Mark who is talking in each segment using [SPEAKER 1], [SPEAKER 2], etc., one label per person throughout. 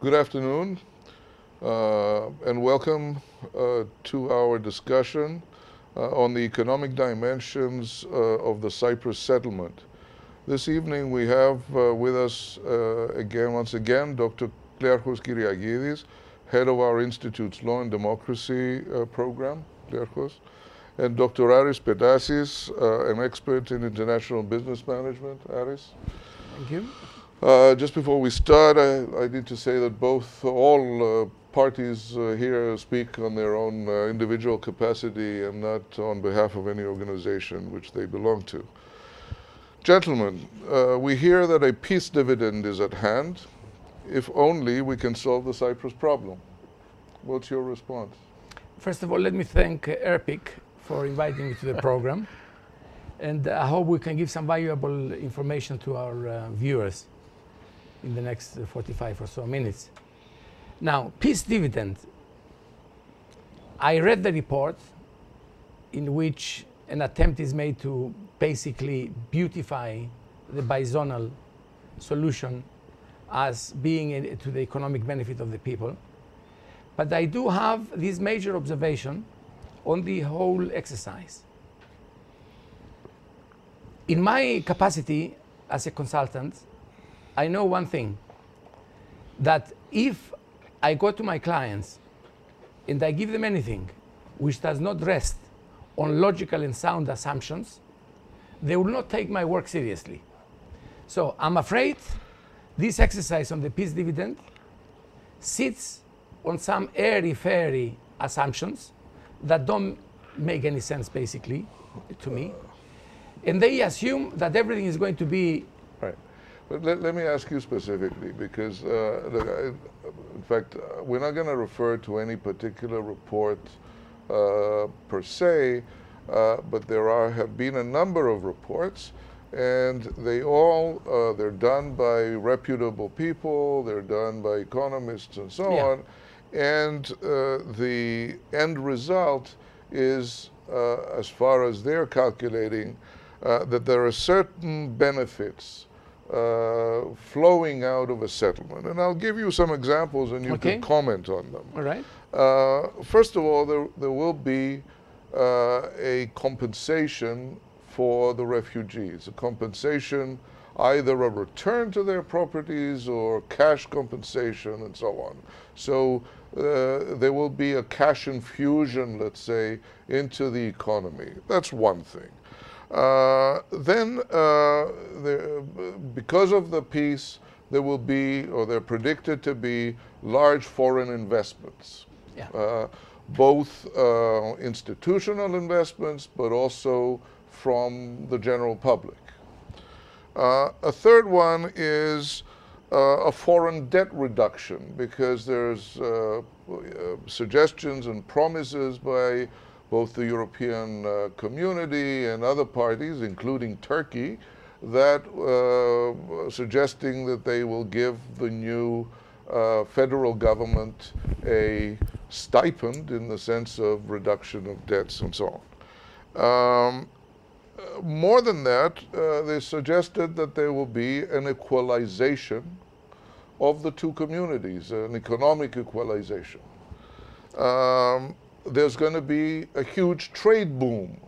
[SPEAKER 1] Good afternoon uh, and welcome uh, to our discussion uh, on the economic dimensions uh, of the Cyprus settlement. This evening we have uh, with us uh, again, once again, Dr. Klearchos Kyriakidis, head of our Institute's Law and Democracy program, Klearchos, and Dr. Aris Petasis, an expert in international business management. Aris?
[SPEAKER 2] Thank you.
[SPEAKER 1] Uh, just before we start, I, I, need to say that both, all uh, parties uh, here speak on their own uh, individual capacity and not on behalf of any organization which they belong to. Gentlemen, uh, we hear that a peace dividend is at hand, if only we can solve the Cyprus problem. What's your response?
[SPEAKER 2] First of all, let me thank ERPIC for inviting me to the program. And I hope we can give some valuable information to our viewers in the next uh, 45 or so minutes. Now, peace dividend. I read the report in which an attempt is made to basically beautify the bizonal solution as being to the economic benefit of the people. But I do have this major observation on the whole exercise. In my capacity as a consultant, I know one thing that if I go to my clients and I give them anything which does not rest on logical and sound assumptions, they will not take my work seriously. So I'm afraid this exercise on the peace dividend sits on some airy fairy assumptions that don't make any sense basically to me. And they assume that everything is going to be
[SPEAKER 1] but let, let me ask you specifically, because uh, look, I, in fact, uh, we're not going to refer to any particular report uh, per se, uh, but there are have been a number of reports, and they all uh, they're done by reputable people, they're done by economists and so yeah. on, and uh, the end result is, as far as they're calculating, that there are certain benefits uh, flowing out of a settlement. And I'll give you some examples and you okay. can comment on them.
[SPEAKER 2] All right.
[SPEAKER 1] Uh, first of all, there, there will be uh, a compensation for the refugees, a compensation, either a return to their properties or cash compensation and so on. So uh, there will be a cash infusion, let's say, into the economy. That's one thing. Uh, then, uh, there, because of the peace, there will be, or they're predicted to be, large foreign investments.
[SPEAKER 2] Yeah. Uh,
[SPEAKER 1] both uh, institutional investments, but also from the general public. Uh, a third one is a foreign debt reduction, because there's suggestions and promises by both the European uh, community and other parties, including Turkey, that uh, suggesting that they will give the new uh, federal government a stipend in the sense of reduction of debts and so on. Um, more than that, uh, they suggested that there will be an equalization of the two communities, an economic equalization. Um, there's going to be a huge trade boom.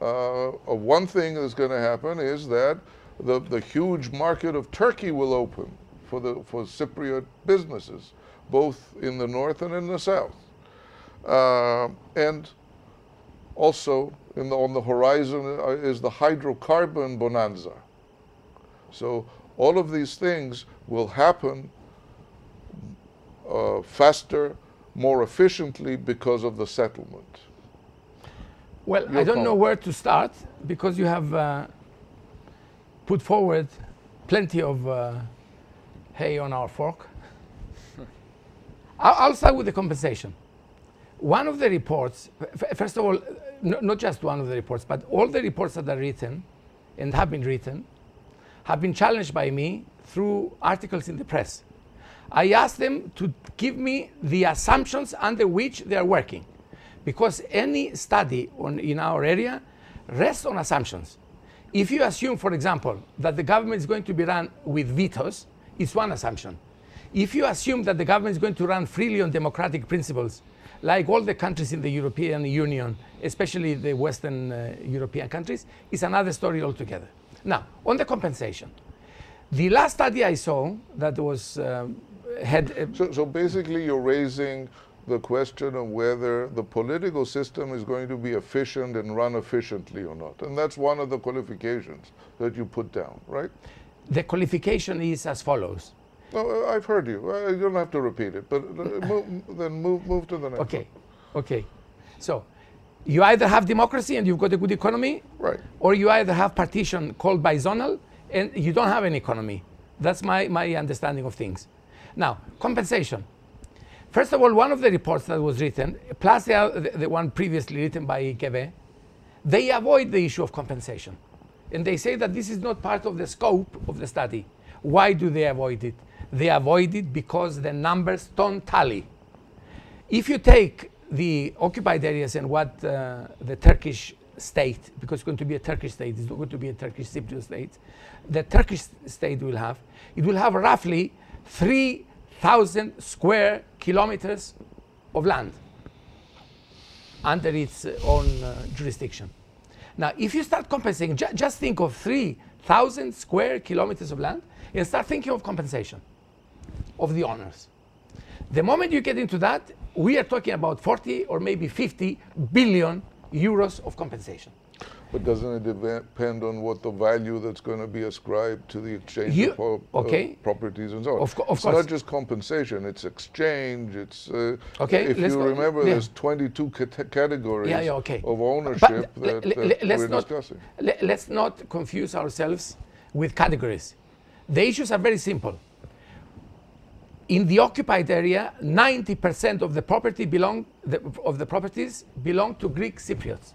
[SPEAKER 1] Uh, one thing that's going to happen is that the, the huge market of Turkey will open for, the, for Cypriot businesses, both in the north and in the south. Uh, and also the, on the horizon uh, is the hydrocarbon bonanza. So all of these things will happen uh, faster more efficiently because of the settlement?
[SPEAKER 2] Well, Your I don't know where to start because you have uh, put forward plenty of uh, hay on our fork. I'll start with the compensation. One of the reports, first of all, not just one of the reports, but all the reports that are written and have been written have been challenged by me through articles in the press. I ask them to give me the assumptions under which they are working. Because any study on, in our area rests on assumptions. If you assume, for example, that the government is going to be run with vetoes, it's one assumption. if you assume that the government is going to run freely on democratic principles, like all the countries in the European Union, especially the Western uh, European countries, is another story altogether. Now, on the compensation, the last study I saw that was um, had. Uh,
[SPEAKER 1] so, so basically, you're raising the question of whether the political system is going to be efficient and run efficiently or not. And that's one of the qualifications that you put down, right?
[SPEAKER 2] The qualification is as follows.
[SPEAKER 1] No, I've heard you. You don't have to repeat it, but uh, move, then move, move to the next
[SPEAKER 2] Okay, one. okay. So you either have democracy and you've got a good economy,
[SPEAKER 1] right?
[SPEAKER 2] or you either have partition called bizonal and you don't have an economy. That's my, my understanding of things. Now, compensation. First of all, one of the reports that was written, plus the, the, one previously written by Keve, they avoid the issue of compensation. And they say that this is not part of the scope of the study. Why do they avoid it? They avoid it because the numbers don't tally. If you take the occupied areas and what uh, the Turkish state, because it's going to be a Turkish state, it's not going to be a Turkish Cypriot state, the Turkish state will have, it will have roughly 3,000 square kilometers of land under its own uh, jurisdiction. Now, if you start compensating, ju just think of 3,000 square kilometers of land and start thinking of compensation of the owners. The moment you get into that, we are talking about 40 or maybe 50 billion euros of compensation.
[SPEAKER 1] But doesn't it depend on what the value that's going to be ascribed to the exchange you, of
[SPEAKER 2] okay.
[SPEAKER 1] uh, properties and so on?
[SPEAKER 2] Of, co of
[SPEAKER 1] it's
[SPEAKER 2] course.
[SPEAKER 1] not just compensation; it's exchange. It's uh,
[SPEAKER 2] okay.
[SPEAKER 1] If you remember, yeah. there's 22 categories
[SPEAKER 2] yeah, yeah, okay.
[SPEAKER 1] of ownership but that, that we're
[SPEAKER 2] not,
[SPEAKER 1] discussing.
[SPEAKER 2] let's not confuse ourselves with categories. The issues are very simple in the occupied area, 90% of the property belong the, of the properties belong to Greek Cypriots.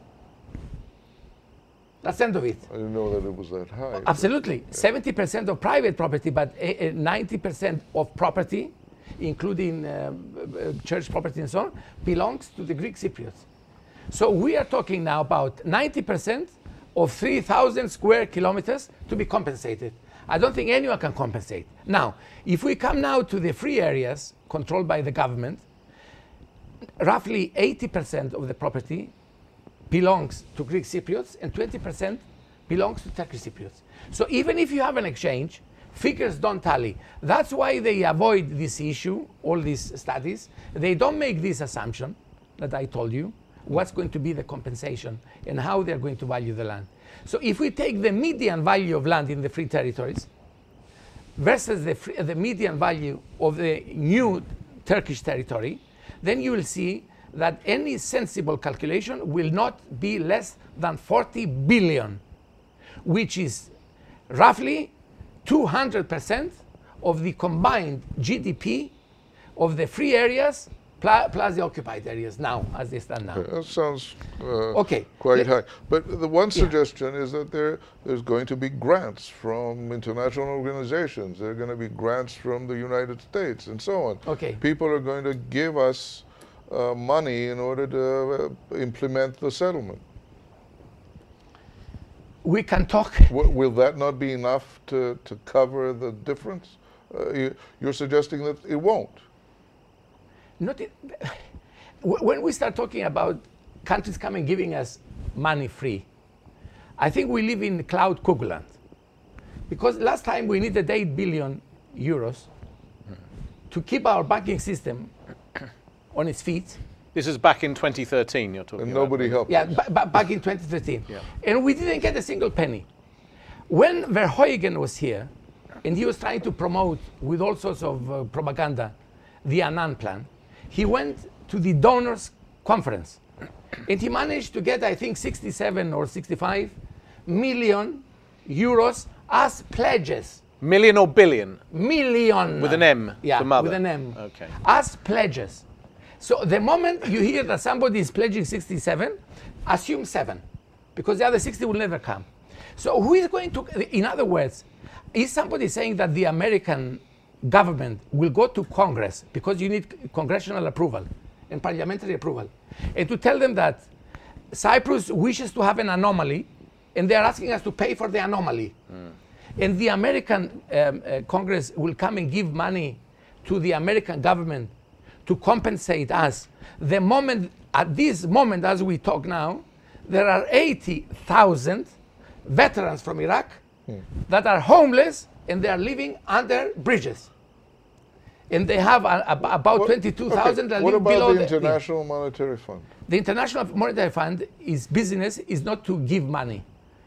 [SPEAKER 2] That's the end of it.
[SPEAKER 1] I didn't know that it was that high.
[SPEAKER 2] Absolutely. 70% of private property, but 90% of property, including uh, uh, church property and so on, belongs to the Greek Cypriots. So we are talking now about 90% of 3,000 square kilometers to be compensated. I don't think anyone can compensate. Now, if we come now to the free areas controlled by the government, roughly 80% of the property belongs to Greek Cypriots and 20% belongs to Turkish Cypriots. So even if you have an exchange, figures don't tally. That's why they avoid this issue, all these studies. They don't make this assumption that I told you, what's going to be the compensation and how they're going to value the land. So if we take the median value of land in the free territories versus the, free, the median value of the new Turkish territory, then you will see that any sensible calculation will not be less than 40 billion, which is roughly 200% of the combined GDP of the free areas plus the occupied areas now, as they stand now.
[SPEAKER 1] Okay, that sounds uh, okay. quite high. But the one suggestion yeah. is that there, there's going to be grants from international organizations. There are going to be grants from the United States and so on.
[SPEAKER 2] Okay.
[SPEAKER 1] People are going to give us uh, money in order to uh, implement the settlement.
[SPEAKER 2] We can talk.
[SPEAKER 1] W will that not be enough to, to cover the difference? Uh, you, you're suggesting that it won't
[SPEAKER 2] not it, when we start talking about countries coming giving us money free, I think we live in cloud cuckooland. Because last time we needed 8 billion euros to keep our banking system on its feet.
[SPEAKER 3] This is back in 2013 you're talking
[SPEAKER 1] and nobody
[SPEAKER 3] about.
[SPEAKER 1] helped
[SPEAKER 2] Yeah, back in 2013. Yeah. And we didn't get a single penny. When Verheugen was here, and he was trying to promote with all sorts of uh, propaganda the Annan plan, he went to the donors conference and he managed to get, I think, 67 or 65 million euros as pledges.
[SPEAKER 3] Million or billion?
[SPEAKER 2] Million.
[SPEAKER 3] With an M
[SPEAKER 2] yeah,
[SPEAKER 3] for mother?
[SPEAKER 2] with an M.
[SPEAKER 3] Okay.
[SPEAKER 2] As pledges. So the moment you hear that somebody is pledging 67, assume seven, because the other 60 will never come. So who is going to, in other words, is somebody saying that the American government will go to Congress because you need congressional approval and parliamentary approval, and to tell them that Cyprus wishes to have an anomaly, and they are asking us to pay for the anomaly. Mm. And the American um, uh, Congress will come and give money to the American government to compensate us. The moment, at this moment as we talk now, there are 80,000 veterans from Iraq that are homeless and they are living under bridges. And they have a, a, about
[SPEAKER 1] What-
[SPEAKER 2] 22,000
[SPEAKER 1] okay,
[SPEAKER 2] that
[SPEAKER 1] What
[SPEAKER 2] live below
[SPEAKER 1] the
[SPEAKER 2] the-
[SPEAKER 1] International Monetary Fund?
[SPEAKER 2] the International Monetary Fund is business is not to give money.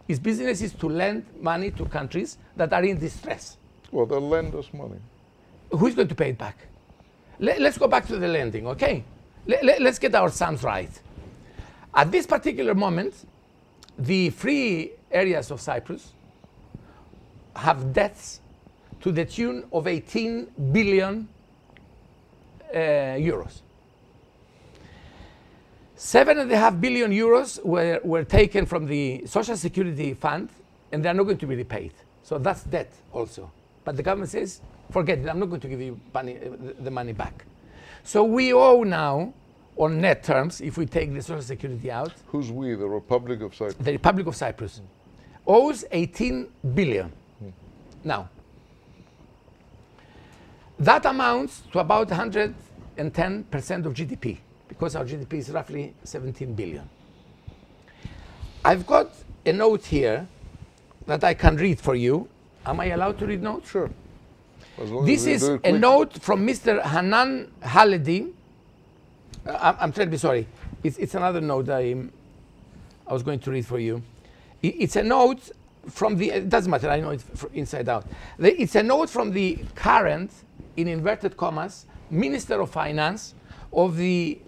[SPEAKER 2] Its business is to lend money to countries that are in distress.
[SPEAKER 1] Well, they'll lend us money.
[SPEAKER 2] Who's going to pay it back? Let, us go back to the lending, okay? Let, let, let's get our sums right. At this particular moment, the free areas of Cyprus have debts to the tune of 18 billion uh, euros. Seven and a half billion euros were, were taken from the Social Security Fund and they're not going to be repaid. So that's debt also. But the government says, forget it, I'm not going to give you money, uh, the- the money back. So we owe now, on net terms, if we take the Social Security out,
[SPEAKER 1] Who's we? The Republic of Cyprus.
[SPEAKER 2] the Republic of Cyprus owes 18 billion. Now, that amounts to about 110% of GDP because our GDP is roughly 17 billion. I've got a note here that I can read for you. Am I allowed to read notes?
[SPEAKER 1] Sure.
[SPEAKER 2] This is a note from Mr. Hanan Haledi. Uh, I'm, terribly sorry. It's, it's another note I, I was going to read for you. It's a note from the, it doesn't matter, I know it inside out. The- It's a note from the current, in inverted commas, Minister of Finance of the,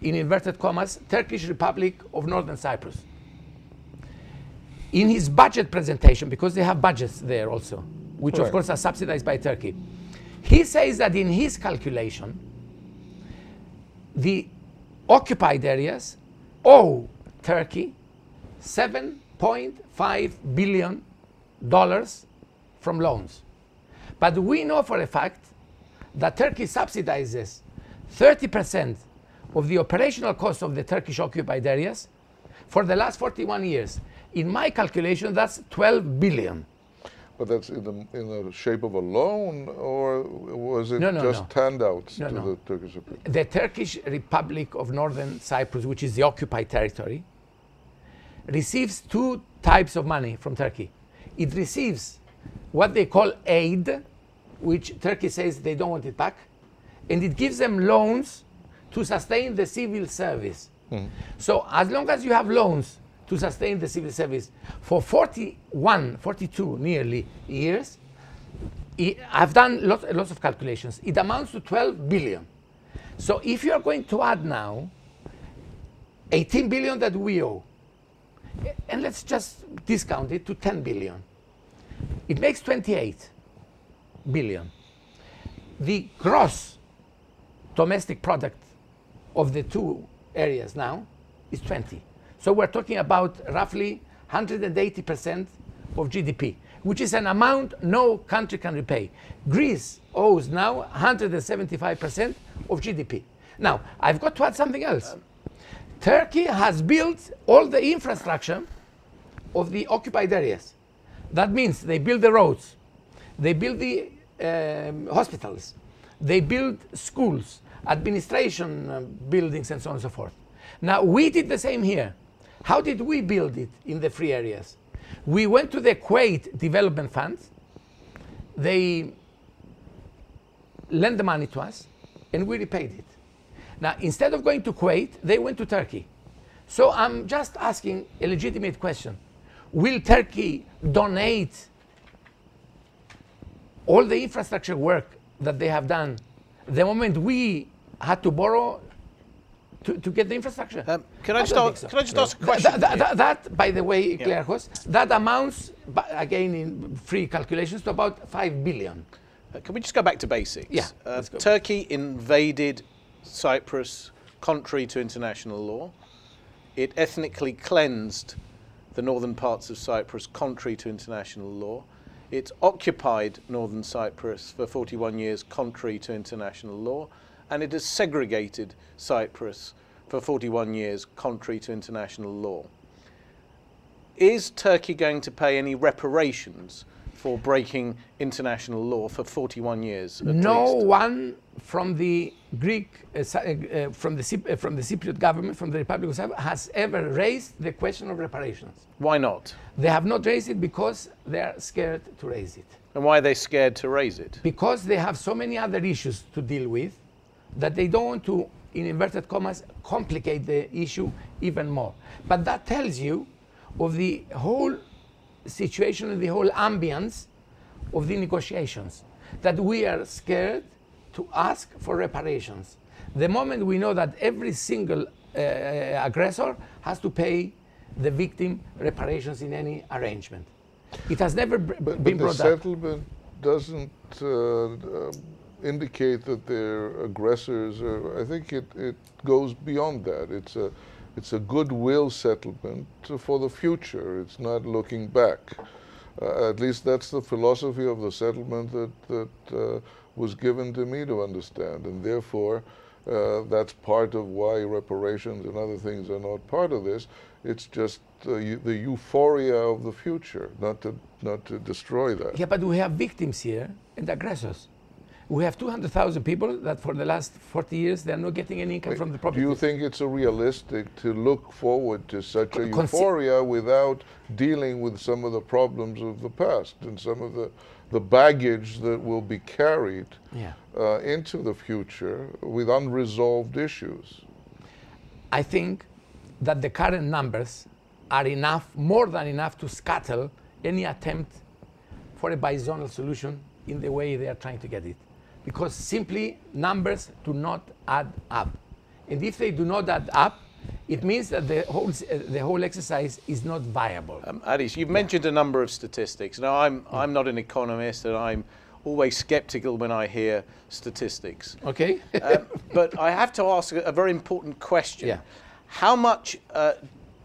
[SPEAKER 2] in inverted commas, Turkish Republic of Northern Cyprus. In his budget presentation, because they have budgets there also, which of course are subsidized by Turkey, he says that in his calculation, the occupied areas owe Turkey 7.5 billion dollars from loans. But we know for a fact that Turkey subsidizes 30% of the operational cost of the Turkish occupied areas for the last 41 years. In my calculation, that's 12 billion.
[SPEAKER 1] But that's in the, in the shape of a loan, or was it
[SPEAKER 2] No, no,
[SPEAKER 1] just handouts
[SPEAKER 2] No,
[SPEAKER 1] to
[SPEAKER 2] no.
[SPEAKER 1] the Turkish Republic?
[SPEAKER 2] the Turkish Republic of Northern Cyprus, which is the occupied territory, receives two types of money from Turkey. It receives what they call aid, which Turkey says they don't want it back, and it gives them loans to sustain the civil service. Hmm. So as long as you have loans to sustain the civil service for 41, 42 nearly years, I've done lots, lots of calculations. It amounts to 12 billion. So if you are going to add now 18 billion that we owe, and let's just discount it to 10 billion, it makes 28 billion. The gross domestic product of the two areas now is 20. So we're talking about roughly 180% of GDP, which is an amount no country can repay. Greece owes now 175% of GDP. Now, I've got to add something else. Turkey has built all the infrastructure of the occupied areas. That means they build the roads, they build the um, hospitals, they build schools, administration um, buildings, and so on and so forth. Now, we did the same here. How did we build it in the free areas? We went to the Kuwait Development Fund. They lent the money to us, and we repaid it. Now, instead of going to Kuwait, they went to Turkey. So I'm just asking a legitimate question. Will Turkey donate all the infrastructure work that they have done the moment we had to borrow to, to get the infrastructure?
[SPEAKER 3] Um, can I
[SPEAKER 2] I
[SPEAKER 3] ask,
[SPEAKER 2] so.
[SPEAKER 3] can I just ask a question?
[SPEAKER 2] th- th- th- that, by the way,
[SPEAKER 3] Yeah.
[SPEAKER 2] That amounts, again in free calculations, to about 5 billion.
[SPEAKER 3] Uh, Can we just go back to basics?
[SPEAKER 2] Yeah,
[SPEAKER 3] Uh. Turkey invaded Cyprus contrary to international law. It ethnically cleansed the northern parts of Cyprus contrary to international law. It occupied northern Cyprus for 41 years contrary to international law. And it has segregated Cyprus for 41 years contrary to international law. Is Turkey going to pay any reparations for breaking international law for 41 years. at
[SPEAKER 2] no
[SPEAKER 3] least.
[SPEAKER 2] one from the Greek, uh, uh, from, the, Cyp- uh, from the Cypriot government, from the Republic of Cyprus, has ever raised the question of reparations.
[SPEAKER 3] Why not?
[SPEAKER 2] They have not raised it because they are scared to raise it.
[SPEAKER 3] And why are they scared to raise it?
[SPEAKER 2] Because they have so many other issues to deal with that they don't want to, in inverted commas, complicate the issue even more. But that tells you of the whole situation and the whole ambience of the negotiations that we are scared to ask for reparations. The moment we know that every single uh, aggressor has to pay the victim reparations in any arrangement. It has never been
[SPEAKER 1] but the
[SPEAKER 2] brought up.
[SPEAKER 1] settlement doesn't uh, uh, indicate that they're aggressors. Or I think it, it goes beyond that. It's a it's a goodwill settlement for the future. It's not looking back. Uh, at least that's the philosophy of the settlement that that uh, was given to me to understand, and therefore. Uh, that's part of why reparations and other things are not part of this. It's just uh, the euphoria of the future, not to not to destroy that.
[SPEAKER 2] Yeah, but we have victims here and aggressors. We have 200,000 people that for the last 40 years they are not getting any income from the property.
[SPEAKER 1] Do you think it's a realistic to look forward to such a euphoria without dealing with some of the problems of the past and some of the, the baggage that will be carried
[SPEAKER 2] yeah.
[SPEAKER 1] uh, into the future with unresolved issues?
[SPEAKER 2] I think that the current numbers are enough, more than enough, to scuttle any attempt for a bizonal solution in the way they are trying to get it. Because simply numbers do not add up. And if they do not add up, it means that the whole, uh, the whole exercise is not viable.
[SPEAKER 3] Um, Aris, you've mentioned a number of statistics. Now, I'm, I'm not an economist and I'm always skeptical when I hear statistics.
[SPEAKER 2] okay?
[SPEAKER 3] Um, but I have to ask a, a very important question.
[SPEAKER 2] Yeah.
[SPEAKER 3] How much uh,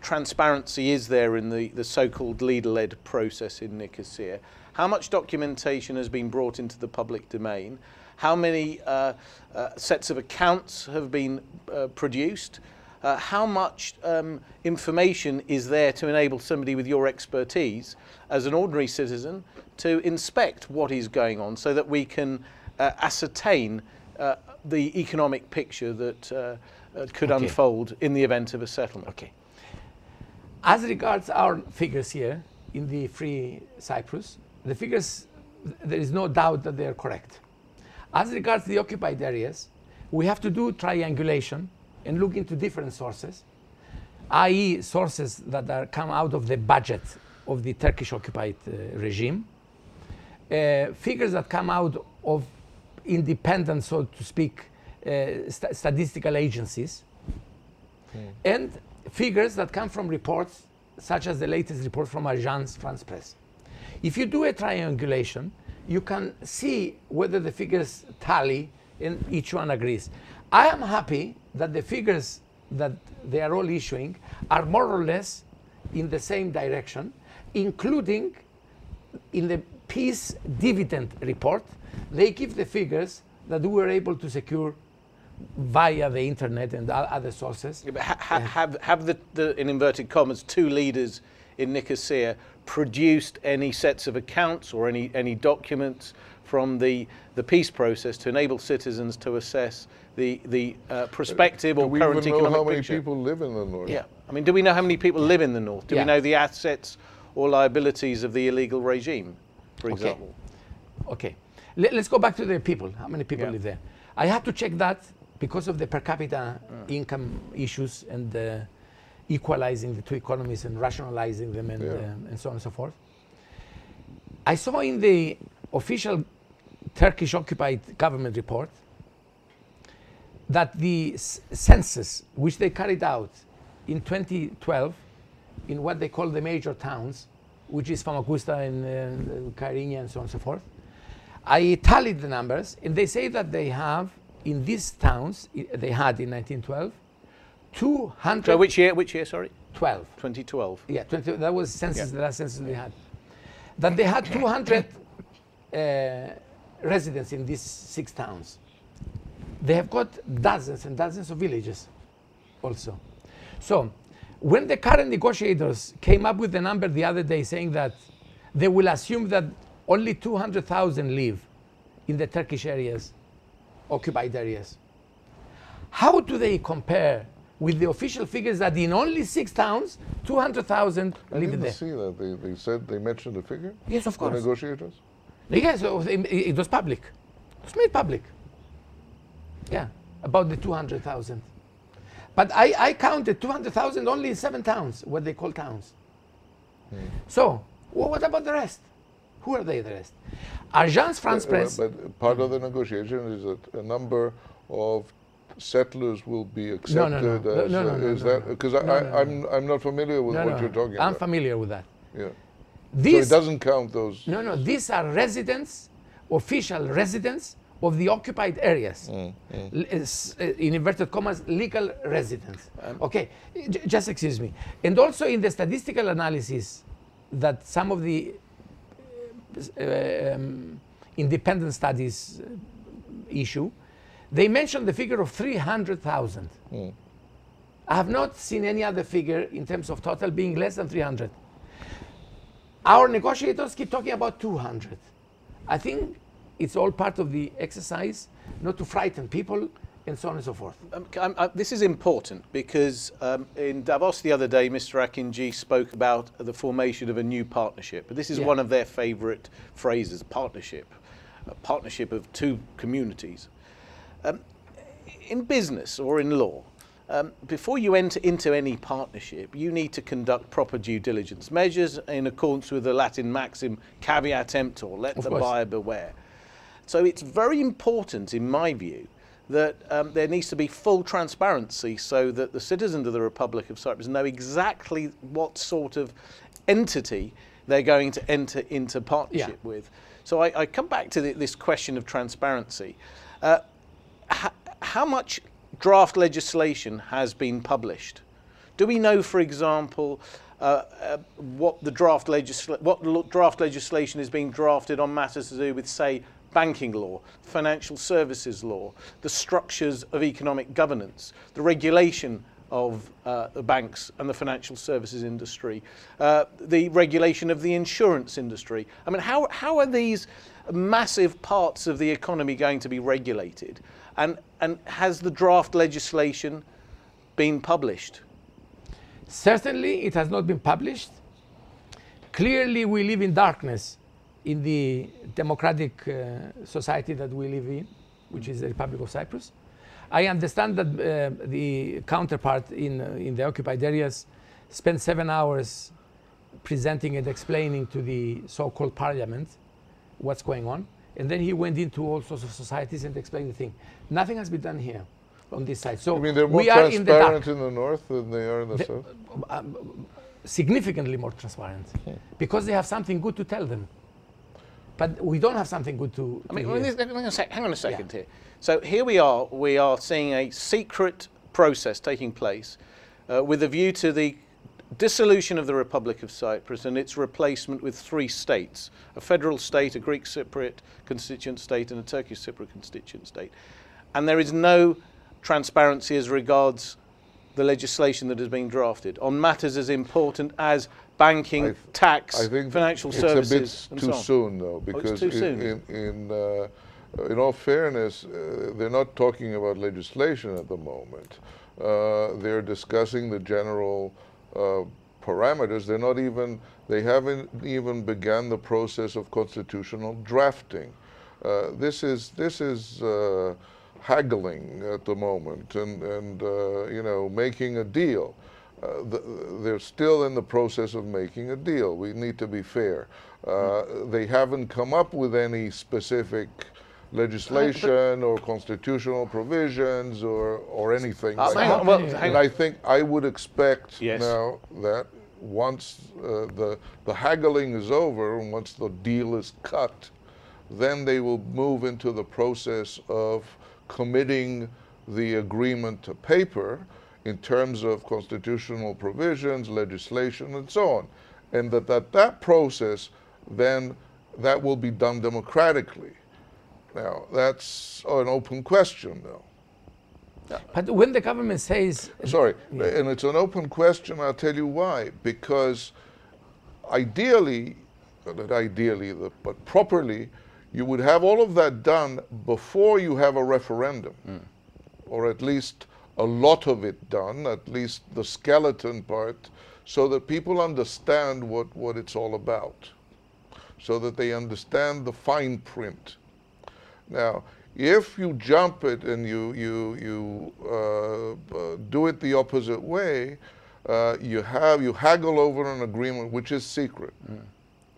[SPEAKER 3] transparency is there in the, the so-called leader-led process in Nicosia? How much documentation has been brought into the public domain? How many uh, uh, sets of accounts have been uh, produced? Uh, how much um, information is there to enable somebody with your expertise as an ordinary citizen to inspect what is going on so that we can uh, ascertain uh, the economic picture that uh, uh, could
[SPEAKER 2] Okay.
[SPEAKER 3] unfold in the event of a settlement?
[SPEAKER 2] Okay. As regards our figures here in the Free Cyprus, the figures, there is no doubt that they are correct. As regards the occupied areas, we have to do triangulation and look into different sources, i.e., sources that are come out of the budget of the Turkish occupied uh, regime, uh, figures that come out of independent, so to speak, uh, sta- statistical agencies, and figures that come from reports such as the latest report from Agence France Presse. If you do a triangulation, you can see whether the figures tally and each one agrees. I am happy that the figures that they are all issuing are more or less in the same direction, including in the peace dividend report, they give the figures that we were able to secure via the internet and other sources.
[SPEAKER 3] Yeah, ha- ha- have have the, the in inverted commas two leaders in Nicosia produced any sets of accounts or any any documents from the the peace process to enable citizens to assess the the uh, prospective
[SPEAKER 1] Do
[SPEAKER 3] or
[SPEAKER 1] we
[SPEAKER 3] current
[SPEAKER 1] even know
[SPEAKER 3] economic
[SPEAKER 1] how many
[SPEAKER 3] picture?
[SPEAKER 1] people live in the north?
[SPEAKER 3] Yeah, I mean, do we know how many people live in the north? Do
[SPEAKER 2] Yeah.
[SPEAKER 3] we know the assets or liabilities of the illegal regime, for example?
[SPEAKER 2] Okay, okay. Let, us go back to the people. How many people
[SPEAKER 3] Yeah.
[SPEAKER 2] live there? I had to check that because of the per capita income issues and uh, equalizing the two economies and rationalizing them and,
[SPEAKER 1] Yeah.
[SPEAKER 2] um, and so on and so forth. I saw in the official Turkish occupied government report that the census which they carried out in 2012 in what they call the major towns, which is Famagusta and uh, Kyrenia and so on and so forth, I tallied the numbers and they say that they have in these towns, they had in 1912, 212.
[SPEAKER 3] So which year? Which year? Sorry,
[SPEAKER 2] 2012.
[SPEAKER 3] 2012.
[SPEAKER 2] Yeah, 20, that was census,
[SPEAKER 3] Yeah.
[SPEAKER 2] the last census they had. That they had 200 uh, residents in these six towns. They have got dozens and dozens of villages also. So when the current negotiators came up with the number the other day saying that they will assume that only 200,000 live in the Turkish areas, occupied areas. How do they compare with the official figures that in only six towns, 200,000
[SPEAKER 1] I
[SPEAKER 2] live
[SPEAKER 1] didn't
[SPEAKER 2] there?
[SPEAKER 1] see that. They, they said, they mentioned the figure?
[SPEAKER 2] Yes, of course.
[SPEAKER 1] The negotiators?
[SPEAKER 2] Yes, it was- public. It was made public. Yeah, about the 200,000. But I, I counted 200,000 only in seven towns, what they call towns. So, wha- what about the rest? Who are they, the rest? Agence France
[SPEAKER 1] Uh,
[SPEAKER 2] Presse.
[SPEAKER 1] But part of the negotiation is that a number of settlers will be accepted
[SPEAKER 2] no, no.
[SPEAKER 1] as,
[SPEAKER 2] No, no, no,
[SPEAKER 1] is
[SPEAKER 2] no,
[SPEAKER 1] that,
[SPEAKER 2] no.
[SPEAKER 1] because
[SPEAKER 2] No,
[SPEAKER 1] I,
[SPEAKER 2] no, no.
[SPEAKER 1] I'm, I'm not familiar with
[SPEAKER 2] No,
[SPEAKER 1] what
[SPEAKER 2] no,
[SPEAKER 1] you're talking about.
[SPEAKER 2] I'm familiar with that.
[SPEAKER 1] Yeah. So it doesn't count those.
[SPEAKER 2] no, no, these are residents, official residents of the occupied areas.
[SPEAKER 1] Mm,
[SPEAKER 2] is, uh, in inverted commas, legal residents. okay, j- just excuse me. And also in the statistical analysis that some of the uh, um, independent studies uh, issue, they mentioned the figure of 300,000.
[SPEAKER 1] Mm.
[SPEAKER 2] I have not seen any other figure in terms of total being less than 300. Our negotiators keep talking about 200. I think it's all part of the exercise not to frighten people and so on and so forth.
[SPEAKER 3] Um, c- um, uh, this is important because um, in Davos the other day, Mr. Akinci spoke about the formation of a new partnership. This is
[SPEAKER 2] Yeah.
[SPEAKER 3] one of their favourite phrases partnership, a partnership of two communities. Um, in business or in law, um, before you enter into any partnership, you need to conduct proper due diligence measures in accordance with the Latin maxim caveat emptor, let
[SPEAKER 2] Of
[SPEAKER 3] the
[SPEAKER 2] course.
[SPEAKER 3] buyer beware. So it's very important, in my view, that um, there needs to be full transparency so that the citizens of the Republic of Cyprus know exactly what sort of entity they're going to enter into partnership with. So I, I come back to the, this question of transparency. Uh, how much draft legislation has been published? Do we know, for example, uh, uh, what the draft legisla- what draft legislation is being drafted on matters to do with, say, banking law, financial services law, the structures of economic governance, the regulation of uh, the banks and the financial services industry, uh, the regulation of the insurance industry. I mean, how, how are these massive parts of the economy going to be regulated? And, and has the draft legislation been published?
[SPEAKER 2] Certainly, it has not been published. Clearly, we live in darkness in the democratic uh, society that we live in, which is the Republic of Cyprus. I understand that uh, the counterpart in, uh, in the occupied areas spent seven hours presenting and explaining to the so called parliament what's going on. And then he went into all sorts of societies and explained the thing. Nothing has been done here on this side. So
[SPEAKER 1] I mean, they're more
[SPEAKER 2] we are in the dark
[SPEAKER 1] transparent in the north than they are in the,
[SPEAKER 2] The-
[SPEAKER 1] south.
[SPEAKER 2] significantly more transparent because they have something good to tell them. But we don't have something good to.
[SPEAKER 3] I mean,
[SPEAKER 2] to
[SPEAKER 3] well,
[SPEAKER 2] hear.
[SPEAKER 3] hang on a sec- hang on a second here. So here we are, we are seeing a secret process taking place uh, with a view to the dissolution of the Republic of Cyprus and its replacement with three states a federal state, a Greek Cypriot constituent state, and a Turkish Cypriot constituent state. And there is no transparency as regards the legislation that is being drafted on matters as important as banking, tax,
[SPEAKER 1] I think
[SPEAKER 3] financial
[SPEAKER 1] it's
[SPEAKER 3] services,
[SPEAKER 1] a
[SPEAKER 3] and
[SPEAKER 1] bit too
[SPEAKER 3] so on.
[SPEAKER 1] soon, though, because
[SPEAKER 3] too
[SPEAKER 1] in, in, in, uh, in all fairness, uh, they're not talking about legislation at the moment. Uh, they're discussing the general uh, parameters. They're not even. They haven't even begun the process of constitutional drafting. Uh, this is this is. Uh, haggling at the moment and, and uh, you know, making a deal. Uh, the, they're still in the process of making a deal. We need to be fair. They haven't come up with any specific legislation or constitutional provisions or, or anything
[SPEAKER 3] Uh,
[SPEAKER 1] like
[SPEAKER 3] well,
[SPEAKER 2] And
[SPEAKER 1] And I think I would expect
[SPEAKER 3] Yes.
[SPEAKER 1] now that once uh, the, the haggling is over and once the deal is cut, then they will move into the process of committing the agreement to paper in terms of constitutional provisions, legislation, and so on. And that that, that process then that will be done democratically. Now, that's an open question, though.
[SPEAKER 2] But when the government says,
[SPEAKER 1] Sorry, and it's an open question. I'll tell you why. Because ideally, that ideally, but properly, you would have all of that done before you have a referendum, hmm. or at least a lot of it done, at least the skeleton part, so that people understand what, what it's all about, so that they understand the fine print. Now, if you jump it and you, you, you uh, uh, do it the opposite way, uh, you have you haggle over an agreement which is secret,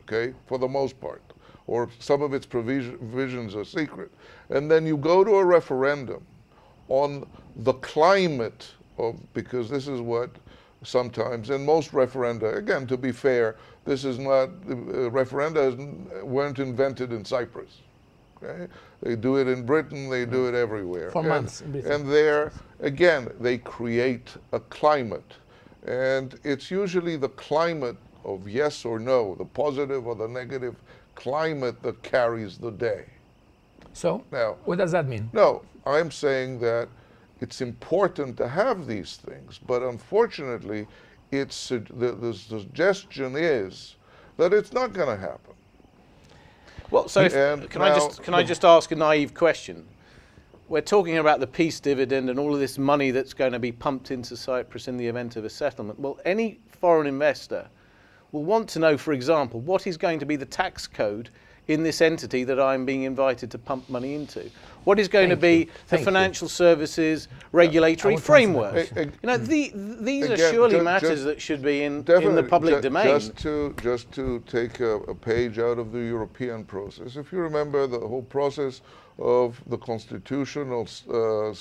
[SPEAKER 1] okay, for the most part, or some of its provisions are secret, and then you go to a referendum on the climate of because this is what sometimes and most referenda again to be fair this is not uh, referenda isn't- weren't invented in Cyprus okay they do it in Britain they do it everywhere.
[SPEAKER 2] For
[SPEAKER 1] And-
[SPEAKER 2] months
[SPEAKER 1] and there again they create a climate. And it's usually the climate of yes or no the positive or the negative climate that carries the day.
[SPEAKER 2] So,
[SPEAKER 1] now
[SPEAKER 2] what does that mean?
[SPEAKER 1] no, I'm saying that it's important to have these things, but unfortunately, it's the, the suggestion is that it's not going to happen.
[SPEAKER 3] Well, so if,
[SPEAKER 1] And
[SPEAKER 3] can I just can I just ask a naive question? We're talking about the peace dividend and all of this money that's going to be pumped into Cyprus in the event of a settlement. Well, any foreign investor will want to know, for example, what is going to be the tax code in this entity that I'm being invited to pump money into. What is going
[SPEAKER 2] Thank
[SPEAKER 3] to be
[SPEAKER 2] you.
[SPEAKER 3] the
[SPEAKER 2] Thank you.
[SPEAKER 3] financial services regulatory
[SPEAKER 2] I want to answer that
[SPEAKER 3] framework?
[SPEAKER 2] question.
[SPEAKER 3] You know, the, these are surely
[SPEAKER 1] ju-
[SPEAKER 3] matters
[SPEAKER 1] just-
[SPEAKER 3] that should be in, in the public
[SPEAKER 1] ju-
[SPEAKER 3] domain.
[SPEAKER 1] Just to just to take a, a page out of the European process. If you remember the whole process of the constitutional uh, uh,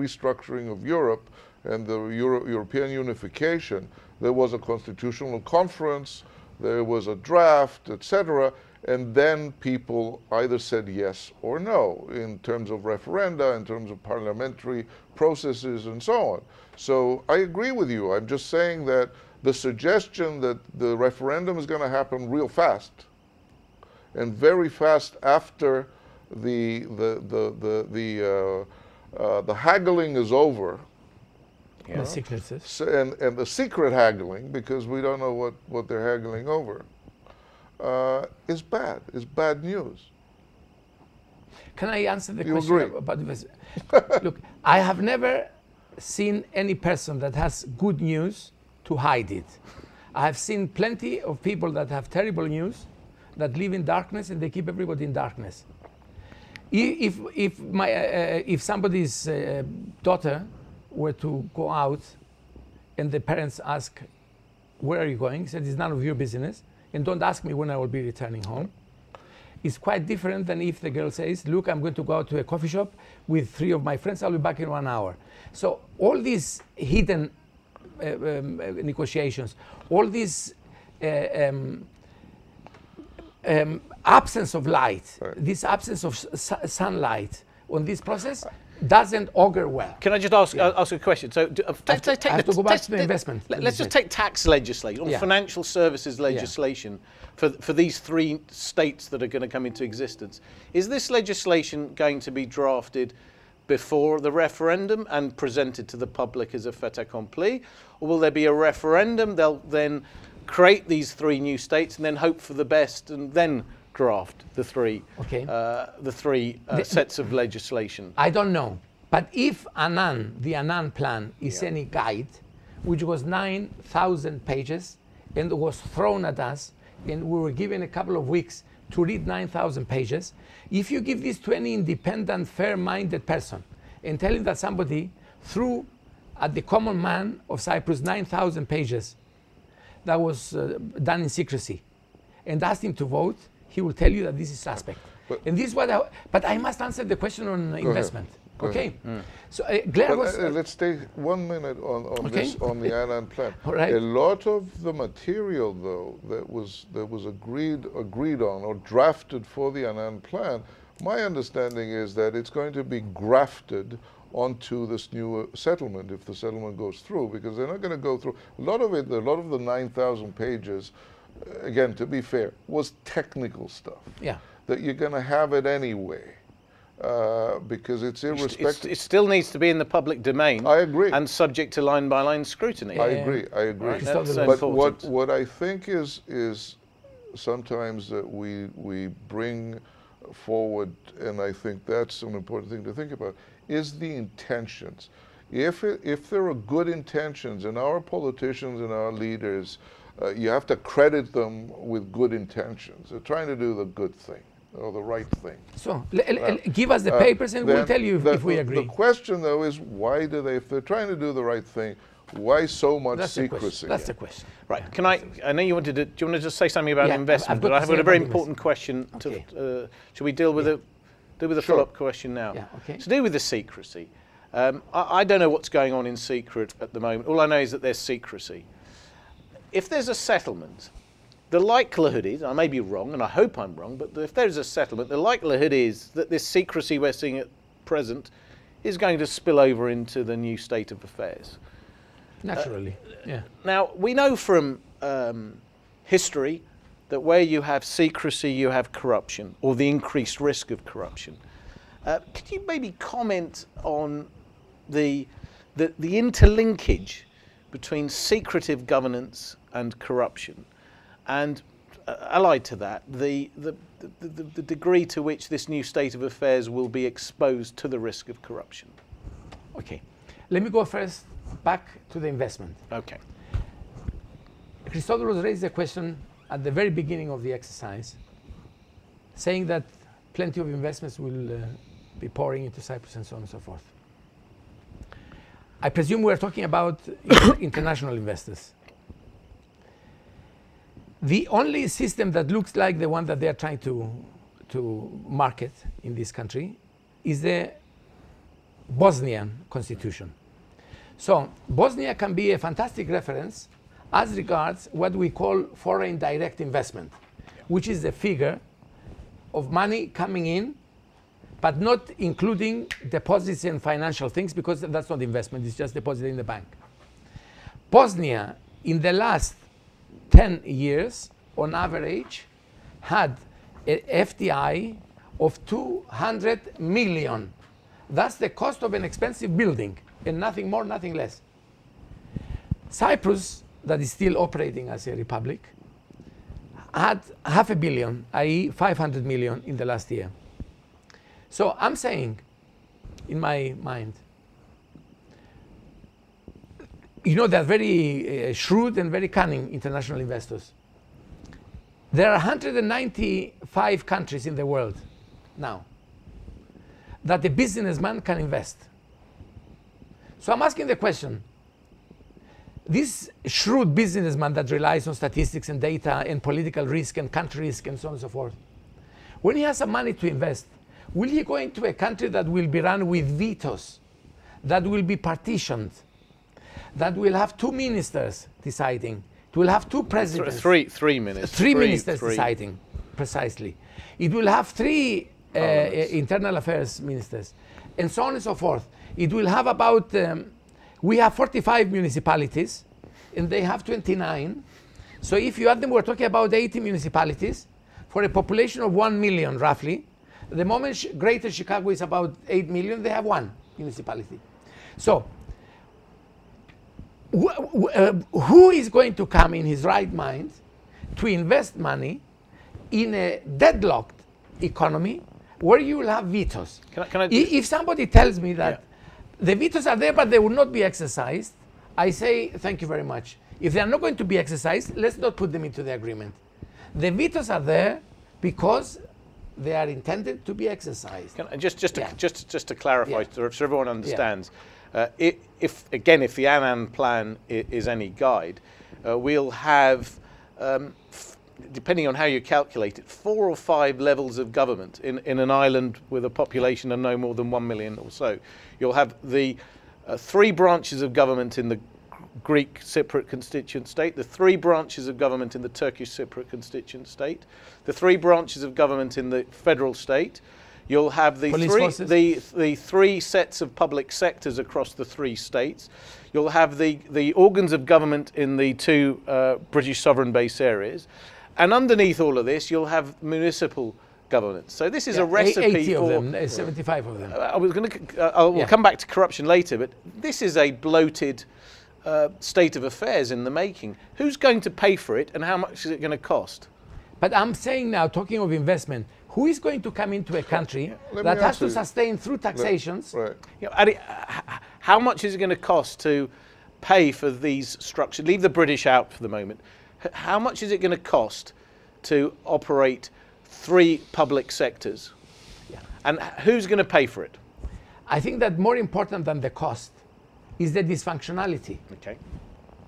[SPEAKER 1] restructuring of Europe and the Euro- European unification, there was a constitutional conference, there was a draft, etc. And then people either said yes or no in terms of referenda, in terms of parliamentary processes, and so on. So I agree with you. I'm just saying that the suggestion that the referendum is going to happen real fast and very fast after the the the the the, uh, uh, the haggling is over,
[SPEAKER 2] The secrets.
[SPEAKER 1] s- and and the secret haggling because we don't know what what they're haggling over, uh, is bad. It's bad news.
[SPEAKER 2] Can I answer the
[SPEAKER 1] You
[SPEAKER 2] question
[SPEAKER 1] agree?
[SPEAKER 2] about this? Look, I have never seen any person that has good news to hide it. I have seen plenty of people that have terrible news that live in darkness and they keep everybody in darkness. If, if, my, uh, uh, if somebody's uh, daughter were to go out and the parents ask, Where are you going? He said, It's none of your business. And don't ask me when I will be returning home It's quite different than if the girl says, Look, I'm going to go out to a coffee shop with three of my friends, I'll be back in one hour. So, all these hidden uh, um, uh, negotiations, all these uh, um, um, absence of light,
[SPEAKER 1] Right.
[SPEAKER 2] this absence of sunlight on this process doesn't augur well.
[SPEAKER 3] Can I just ask, uh, ask a question? So, do, uh, take,
[SPEAKER 2] to-
[SPEAKER 3] take
[SPEAKER 2] I have
[SPEAKER 3] the-
[SPEAKER 2] to go back to the investment
[SPEAKER 3] Let, us just take tax legislation or
[SPEAKER 2] Yeah.
[SPEAKER 3] financial services legislation for, for these three states that are going to come into existence. Is this legislation going to be drafted before the referendum and presented to the public as a fait accompli? Or will there be a referendum? They'll then create these three new states and then hope for the best and then draft the three,
[SPEAKER 2] Okay.
[SPEAKER 3] uh, the three uh,
[SPEAKER 2] The-
[SPEAKER 3] sets of legislation.
[SPEAKER 2] I don't know. But if Annan, the Annan plan, is
[SPEAKER 3] Yeah.
[SPEAKER 2] any guide, which was 9,000 pages and was thrown at us, and we were given a couple of weeks to read 9,000 pages, if you give this to any independent, fair minded person and tell him that somebody threw at the common man of Cyprus 9,000 pages that was uh, done in secrecy and asked him to vote, he will tell you that this is suspect.
[SPEAKER 1] But-
[SPEAKER 2] and this is what I, but I must answer the question on investment. Okay.
[SPEAKER 3] Mm.
[SPEAKER 2] So uh, was.
[SPEAKER 1] uh, let's stay one minute on, on
[SPEAKER 2] Okay.
[SPEAKER 1] this on the Annan plan.
[SPEAKER 2] Right.
[SPEAKER 1] A lot of the material, though, that was that was agreed agreed on or drafted for the Annan plan, my understanding is that it's going to be grafted onto this new uh, settlement if the settlement goes through, because they're not going to go through a lot of it. A lot of the nine thousand pages, again, to be fair, was technical stuff
[SPEAKER 2] yeah.
[SPEAKER 1] that you're going to have it anyway. Uh, because it's
[SPEAKER 3] It's-
[SPEAKER 1] irrespective.
[SPEAKER 3] it still needs to be in the public domain.
[SPEAKER 1] I agree.
[SPEAKER 3] And subject to line by line scrutiny.
[SPEAKER 1] I
[SPEAKER 2] Yeah.
[SPEAKER 1] agree. I agree.
[SPEAKER 3] Right,
[SPEAKER 2] that's
[SPEAKER 3] that's
[SPEAKER 2] But
[SPEAKER 1] but what what I think is is sometimes that we, we bring forward, and I think that's an important thing to think about, is the intentions. If, it, if there are good intentions, and our politicians and our leaders, uh, you have to credit them with good intentions. They're trying to do the good thing or the right thing.
[SPEAKER 2] So give us the uh, papers and we'll tell you if,
[SPEAKER 1] the,
[SPEAKER 2] if we agree.
[SPEAKER 1] The question, though, is why do they, if they're trying to do the right thing, why so much
[SPEAKER 2] That's
[SPEAKER 1] secrecy?
[SPEAKER 2] The That's the question.
[SPEAKER 3] Right. Can I? I know you wanted to. Do you want to just say something about
[SPEAKER 2] yeah,
[SPEAKER 3] investment? but I have a very important question. Okay. To, uh, should we deal with yeah. a deal with a sure. follow-up question now?
[SPEAKER 2] Yeah. Okay.
[SPEAKER 3] To do with the secrecy. Um, I, I don't know what's going on in secret at the moment. All I know is that there's secrecy. If there's a settlement, the likelihood is, I may be wrong, and I hope I'm wrong, but if there's a settlement, the likelihood is that this secrecy we're seeing at present is going to spill over into the new state of affairs.
[SPEAKER 2] Naturally, uh, yeah.
[SPEAKER 3] Now, we know from um, history that where you have secrecy, you have corruption, or the increased risk of corruption. Uh, could you maybe comment on the, the, the interlinkage between secretive governance and corruption? And uh, allied to that, the, the, the, the, degree to which this new state of affairs will be exposed to the risk of corruption.
[SPEAKER 2] Okay. Let me go first back to the investment.
[SPEAKER 3] Okay.
[SPEAKER 2] Christodoulos raised a question at the very beginning of the exercise, saying that plenty of investments will uh, be pouring into Cyprus and so on and so forth. I presume we're talking about international investors. The only system that looks like the one that they're trying to, to market in this country is the Bosnian constitution. So Bosnia can be a fantastic reference as regards what we call foreign direct investment, which is the figure of money coming in, but not including deposits and financial things because that's not investment, it's just deposit in the bank. Bosnia, in the last 10 years, on average, had FDI of 200 million. That's the cost of an expensive building and nothing more, nothing less. Cyprus, that is still operating as a republic, had half a billion, i.e., 500 million in the last year. So I'm saying, in my mind, you know, they're very uh, shrewd and very cunning international investors. There are 195 countries in the world now that a businessman can invest. So I'm asking the question this shrewd businessman that relies on statistics and data and political risk and country risk and so on and so forth, when he has some money to invest, will he go into a country that will be run with vetoes, that will be partitioned, that will have two ministers deciding, it will have two presidents?
[SPEAKER 3] Three, three ministers.
[SPEAKER 2] Three, three ministers three. deciding, precisely. It will have three uh, internal affairs ministers, and so on and so forth. It will have about, um, we have 45 municipalities and they have 29. So if you add them, we're talking about 80 municipalities for a population of 1 million roughly. The moment sh Greater Chicago is about 8 million, they have one municipality. So wh uh, who is going to come in his right mind to invest money in a deadlocked economy where you will have vetoes?
[SPEAKER 3] Can I, can I
[SPEAKER 2] if somebody tells me that yeah the vetoes are there, but they will not be exercised. I say thank you very much. If they are not going to be exercised, let's not put them into the agreement. The vetoes are there because they are intended to be exercised.
[SPEAKER 3] Can, just, just, to, yeah. just, just to clarify, yeah. so everyone understands, yeah. uh, if, if, again, if the Annan plan is any guide, uh, we'll have um, depending on how you calculate it, four or five levels of government in, in an island with a population of no more than one million or so. You'll have the uh, three branches of government in the Greek Cypriot constituent state, the three branches of government in the Turkish Cypriot constituent state, the three branches of government in the federal state. You'll have the three, the, the three sets of public sectors across the three states. You'll have the, the organs of government in the two uh, British sovereign base areas. And underneath all of this, you'll have municipal governance. So this is yeah, a recipe
[SPEAKER 2] 80 for of them, 75 of them. Uh, I
[SPEAKER 3] was going to. Uh, I'll yeah. come back to corruption later, but this is a bloated uh, state of affairs in the making. Who's going to pay for it, and how much is it going to cost?
[SPEAKER 2] But I'm saying now, talking of investment, who is going to come into a country that has to
[SPEAKER 1] you.
[SPEAKER 2] sustain through taxations?
[SPEAKER 1] Right.
[SPEAKER 3] You know, Adi, h- h- how much is it going to cost to pay for these structures? Leave the British out for the moment. H- How much is it going to cost to operate three public sectors? And who's going to pay for it?
[SPEAKER 2] I think that more important than the cost is the dysfunctionality.
[SPEAKER 3] Okay.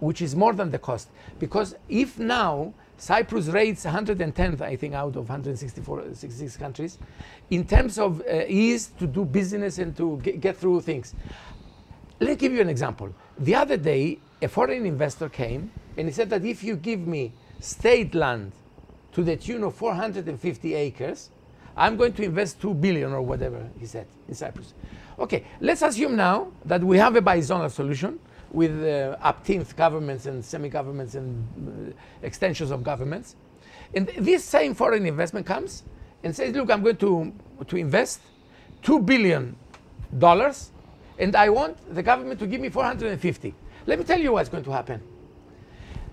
[SPEAKER 2] which is more than the cost. Because if now Cyprus rates 110th, I think, out of 164, 66 countries, in terms of uh, ease to do business and to get, get through things. Let me give you an example. The other day, a foreign investor came and he said that if you give me state land to the tune of 450 acres, I'm going to invest 2 billion or whatever he said in Cyprus. Okay, let's assume now that we have a bizonal solution with uh, upteenth governments and semi-governments and uh, extensions of governments. And this same foreign investment comes and says, look, I'm going to, to invest $2 billion and I want the government to give me 450. Let me tell you what's going to happen.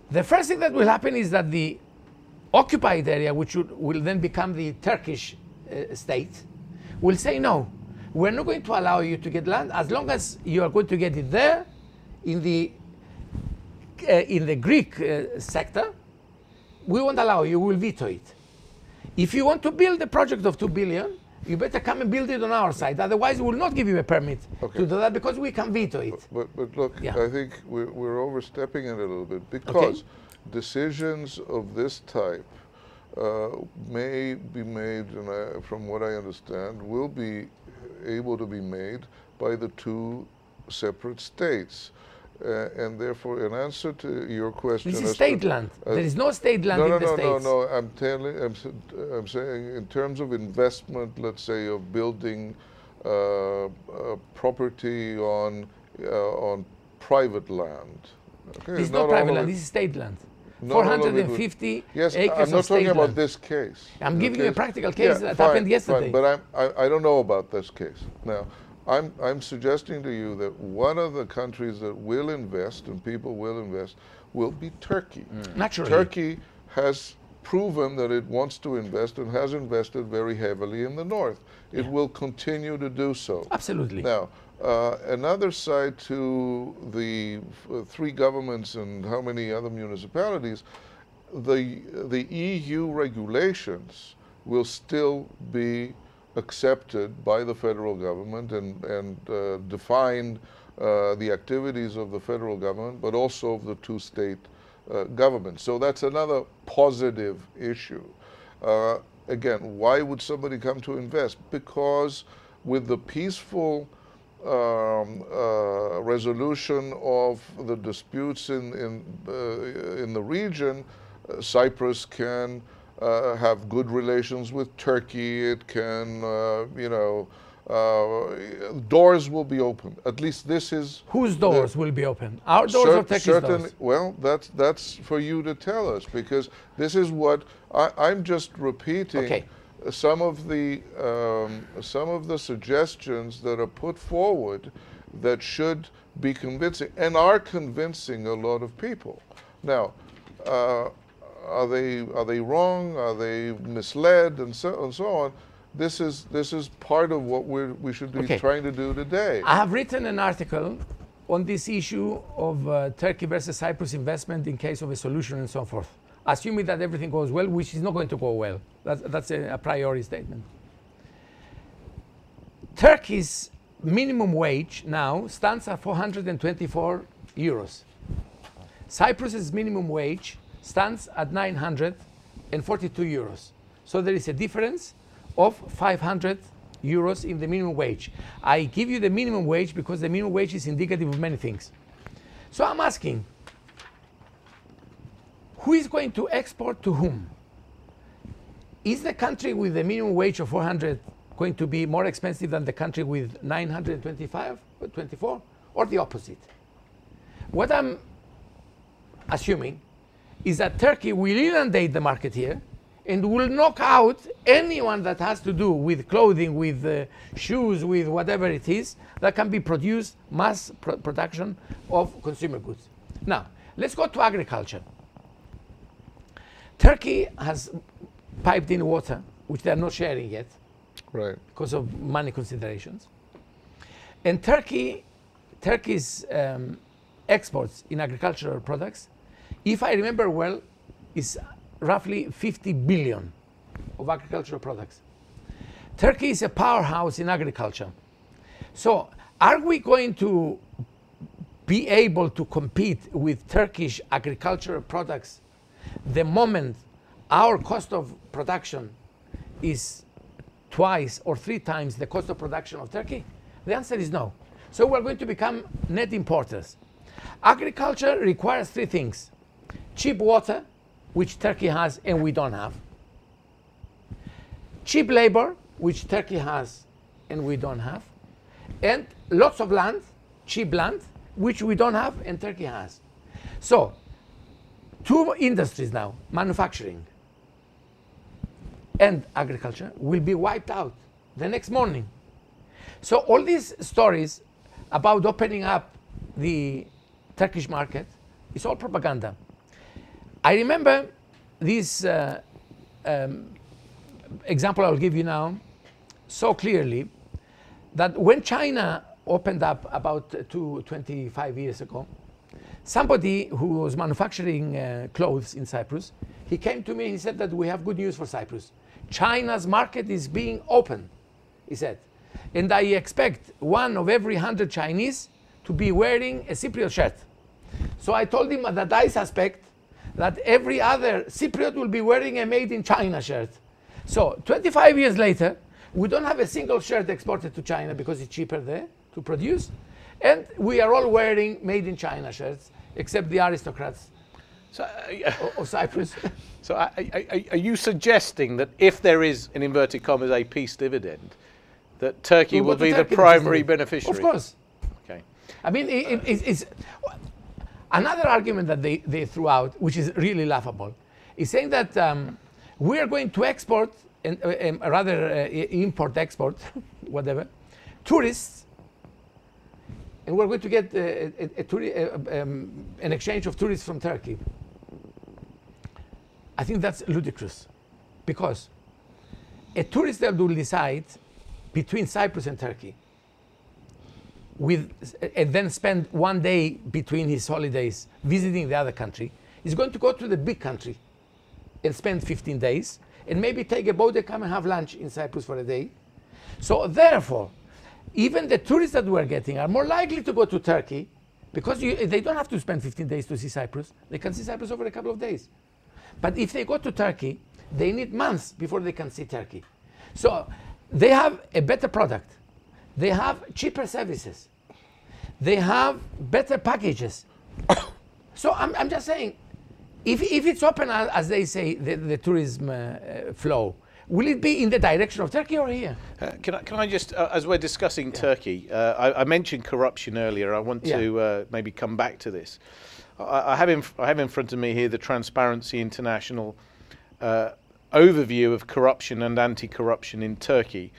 [SPEAKER 2] The first thing that will happen is that the occupied area, which would, will then become the Turkish uh, state, will say, no, we're not going to allow you to get land as long as you are going to get it there in the, uh, in the Greek uh, sector. We won't allow you, we'll veto it. If you want to build a project of 2 billion, you better come and build it on our side. Otherwise, we'll not give you a permit
[SPEAKER 1] Okay.
[SPEAKER 2] to do that because we can veto it.
[SPEAKER 1] But, but look,
[SPEAKER 2] Yeah.
[SPEAKER 1] I think we're, we're overstepping it a little bit because decisions of this type uh, may be made, and I, from what I understand, will be able to be made by the two separate states. Uh, and therefore, in answer to your question,
[SPEAKER 2] This is
[SPEAKER 1] to-
[SPEAKER 2] land.
[SPEAKER 1] uh,
[SPEAKER 2] there is no state land
[SPEAKER 1] no,
[SPEAKER 2] in
[SPEAKER 1] no,
[SPEAKER 2] the
[SPEAKER 1] no,
[SPEAKER 2] states.
[SPEAKER 1] no, no. I'm telling. I'm, I'm saying in terms of investment, let's say of building uh, uh, property on uh, on private land. Okay,
[SPEAKER 2] This is
[SPEAKER 1] not
[SPEAKER 2] not private land. This is state land.
[SPEAKER 1] No, no, no, we- we-
[SPEAKER 2] 450
[SPEAKER 1] Yes,
[SPEAKER 2] acres
[SPEAKER 1] I'm not talking
[SPEAKER 2] state
[SPEAKER 1] about this case.
[SPEAKER 2] I'm giving you a practical case
[SPEAKER 1] Yeah,
[SPEAKER 2] that
[SPEAKER 1] fine,
[SPEAKER 2] happened
[SPEAKER 1] Fine,
[SPEAKER 2] yesterday.
[SPEAKER 1] but I'm, I, I don't know about this case. Now, I'm, I'm suggesting to you that one of the countries that will invest and people will invest will be Turkey. Mm.
[SPEAKER 2] Naturally.
[SPEAKER 1] Turkey has proven that it wants to invest and has invested very heavily in the north. It will continue to do so.
[SPEAKER 2] Absolutely.
[SPEAKER 1] Now, uh, another side to the three governments and how many other municipalities, the, the EU regulations will still be accepted by the federal government and, and uh, define uh, the activities of the federal government, but also of the two state uh, governments. So that's another positive issue. Uh, again, why would somebody come to invest? Because with the peaceful um, uh, resolution of the disputes in in, uh, in the region, uh, Cyprus can uh, have good relations with Turkey. It can, uh, you know, uh, doors will be open. At least this is
[SPEAKER 2] Whose doors will be open? Our doors or
[SPEAKER 1] Cer-
[SPEAKER 2] Turkey's
[SPEAKER 1] certain-
[SPEAKER 2] doors?
[SPEAKER 1] Well, that's that's for you to tell us because this is what I, I'm just repeating.
[SPEAKER 2] Okay.
[SPEAKER 1] Some of the um, some of the suggestions that are put forward that should be convincing and are convincing a lot of people. Now, uh, are they are they wrong? Are they misled and so and so on? This is this is part of what we we should be
[SPEAKER 2] Okay.
[SPEAKER 1] trying to do today.
[SPEAKER 2] I have written an article on this issue of uh, Turkey versus Cyprus investment in case of a solution and so forth. Assuming that everything goes well, which is not going to go well. That's, that's a, a priori statement. Turkey's minimum wage now stands at 424 euros. Cyprus's minimum wage stands at 942 euros. So there is a difference of 500 euros in the minimum wage. I give you the minimum wage because the minimum wage is indicative of many things. So I'm asking, who is going to export to whom? Is the country with the minimum wage of 400 going to be more expensive than the country with 925 or 24 or the opposite? What I'm assuming is that Turkey will inundate the market here and will knock out anyone that has to do with clothing, with uh, shoes, with whatever it is that can be produced, mass pro- production of consumer goods. Now, let's go to agriculture. Turkey has piped in water, which they are not sharing yet
[SPEAKER 1] Right.
[SPEAKER 2] because of money considerations. And Turkey, Turkey's um, exports in agricultural products, if I remember well, is roughly 50 billion of agricultural products. Turkey is a powerhouse in agriculture. So, are we going to be able to compete with Turkish agricultural products the moment our cost of production is twice or three times the cost of production of Turkey? The answer is no. So we're going to become net importers. Agriculture requires three things cheap water, which Turkey has and we don't have, cheap labor, which Turkey has and we don't have, and lots of land, cheap land, which we don't have and Turkey has. So, two industries now manufacturing and agriculture will be wiped out the next morning. So, all these stories about opening up the Turkish market is all propaganda. I remember this uh, um, example I'll give you now so clearly that when China opened up about two, 25 years ago, somebody who was manufacturing uh, clothes in Cyprus, he came to me and he said that we have good news for Cyprus. China's market is being open, he said. And I expect one of every 100 Chinese to be wearing a Cypriot shirt. So I told him that I suspect that every other Cypriot will be wearing a made in China shirt. So 25 years later, we don't have a single shirt exported to China because it's cheaper there to produce. And we are all wearing made in China shirts, except the aristocrats
[SPEAKER 3] So, uh,
[SPEAKER 2] Cyprus.
[SPEAKER 3] so are, are, are you suggesting that if there is, in inverted commas, a peace dividend, that Turkey
[SPEAKER 2] We'll
[SPEAKER 3] will be the primary beneficiary?
[SPEAKER 2] Of course.
[SPEAKER 3] Okay.
[SPEAKER 2] I mean, it, it, it's, it's another argument that they, they threw out, which is really laughable, is saying that um, we are going to export, and uh, um, rather uh, import, export, whatever, tourists, and we're going to get a, a, a um, an exchange of tourists from Turkey. I think that's ludicrous, because a tourist that will decide between Cyprus and Turkey with and then spend one day between his holidays visiting the other country is going to go to the big country and spend 15 days and maybe take a boat and come and have lunch in Cyprus for a day. So therefore, even the tourists that we're getting are more likely to go to Turkey because you, they don't have to spend 15 days to see Cyprus. They can see Cyprus over a couple of days. But if they go to Turkey, they need months before they can see Turkey. So they have a better product. They have cheaper services. They have better packages. so I'm, I'm just saying, if, if it's open, as, they say, the, the tourism uh, flow, will it be in the direction of Turkey or here?
[SPEAKER 3] Uh, can, I, can I just, uh, as we're discussing Turkey, uh, I, I mentioned corruption earlier. I want
[SPEAKER 2] Yeah.
[SPEAKER 3] to uh, maybe come back to this. I, I, have in, I have in front of me here the Transparency International uh, overview of corruption and anti corruption in Turkey,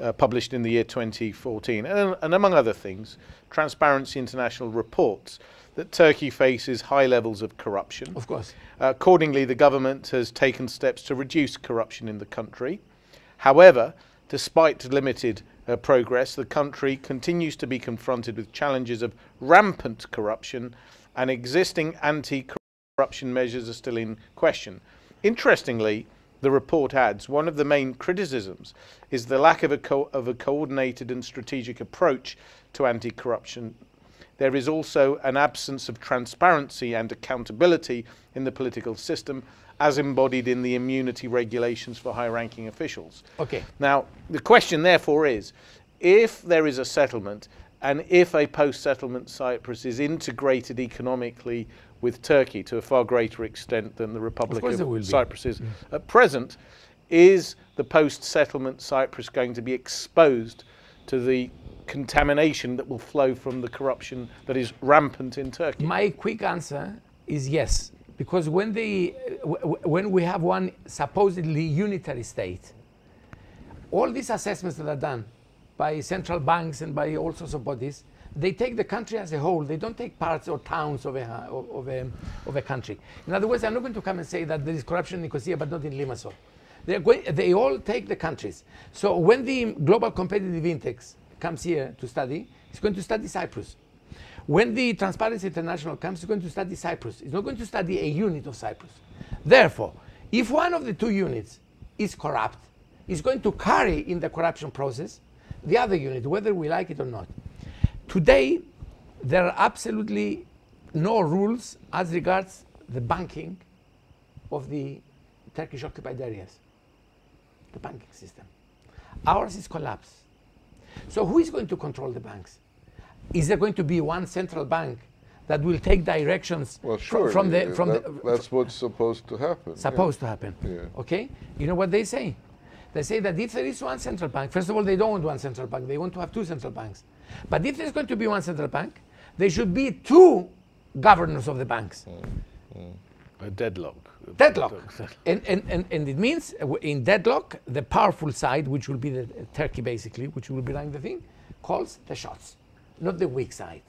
[SPEAKER 3] uh, published in the year 2014. And, and among other things, Transparency International reports that Turkey faces high levels of corruption.
[SPEAKER 2] Of course.
[SPEAKER 3] Accordingly, the government has taken steps to reduce corruption in the country. However, despite limited uh, progress, the country continues to be confronted with challenges of rampant corruption, and existing anti corruption measures are still in question. Interestingly, the report adds one of the main criticisms is the lack of a, co- of a coordinated and strategic approach to anti corruption there is also an absence of transparency and accountability in the political system, as embodied in the immunity regulations for high ranking officials.
[SPEAKER 2] Okay.
[SPEAKER 3] Now, the question therefore is if there is a settlement and if a post settlement Cyprus is integrated economically with Turkey to a far greater extent than the Republic of,
[SPEAKER 2] be.
[SPEAKER 3] Cyprus is at present, is the post settlement Cyprus going to be exposed to the contamination that will flow from the corruption that is rampant in Turkey?
[SPEAKER 2] My quick answer is yes, because when they, when we have one supposedly unitary state, all these assessments that are done by central banks and by all sorts of bodies, they take the country as a whole. They don't take parts or towns of a, of, of a, of a country. In other words, I'm not going to come and say that there is corruption in Nicosia but not in Limassol. Going, they all take the countries. So when the Global Competitive Index comes here to study, it's going to study Cyprus. When the Transparency International comes, it's going to study Cyprus. It's not going to study a unit of Cyprus. Therefore, if one of the two units is corrupt, it's going to carry in the corruption process the other unit, whether we like it or not. Today, there are absolutely no rules as regards the banking of the Turkish occupied areas, the banking system. Ours is collapsed. So who is going to control the banks? Is there going to be one central bank that will take directions
[SPEAKER 1] Well,
[SPEAKER 2] fr-
[SPEAKER 1] sure.
[SPEAKER 2] from the from
[SPEAKER 1] that-
[SPEAKER 2] the
[SPEAKER 1] that's what's supposed to happen. yeah.
[SPEAKER 2] supposed to happen?
[SPEAKER 1] Yeah.
[SPEAKER 2] Okay, you know what they say? They say that if there is one central bank, first of all, they don't want one central bank; they want to have two central banks. But if there's going to be one central bank, there should be two governors of the banks. Mm, mm.
[SPEAKER 3] A deadlock.
[SPEAKER 2] Deadlock. and, and, and, and it means uh, in deadlock, the powerful side, which will be the uh, Turkey basically, which will be running the thing, calls the shots, not the weak side.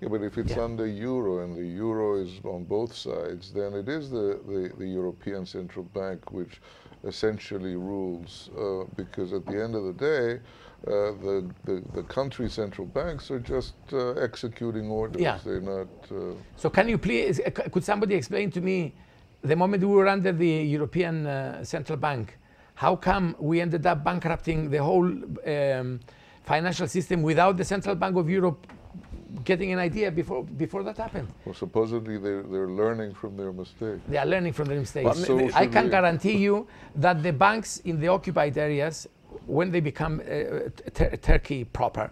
[SPEAKER 1] Yeah, but if it's
[SPEAKER 2] Yeah.
[SPEAKER 1] under euro and the euro is on both sides, then it is the, the, the European Central Bank which essentially rules, uh, because at the end of the day, uh, the, the, the country central banks are just uh, executing orders.
[SPEAKER 2] Yeah.
[SPEAKER 1] They're not. Uh,
[SPEAKER 2] So can you please, uh, c- could somebody explain to me, the moment we were under the European uh, Central Bank, how come we ended up bankrupting the whole um, financial system without the Central Bank of Europe getting an idea before, before that happened?
[SPEAKER 1] well, supposedly they're, they're learning from their mistake.
[SPEAKER 2] They are learning from their mistakes.
[SPEAKER 1] So
[SPEAKER 2] I can
[SPEAKER 1] we.
[SPEAKER 2] guarantee you that the banks in the occupied areas, when they become uh, Tur- Turkey proper,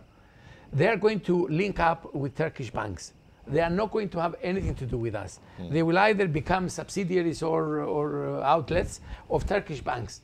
[SPEAKER 2] they are going to link up with Turkish banks. They are not going to have anything to do with us.
[SPEAKER 1] Hmm.
[SPEAKER 2] They will either become subsidiaries or, or uh, outlets of Turkish banks.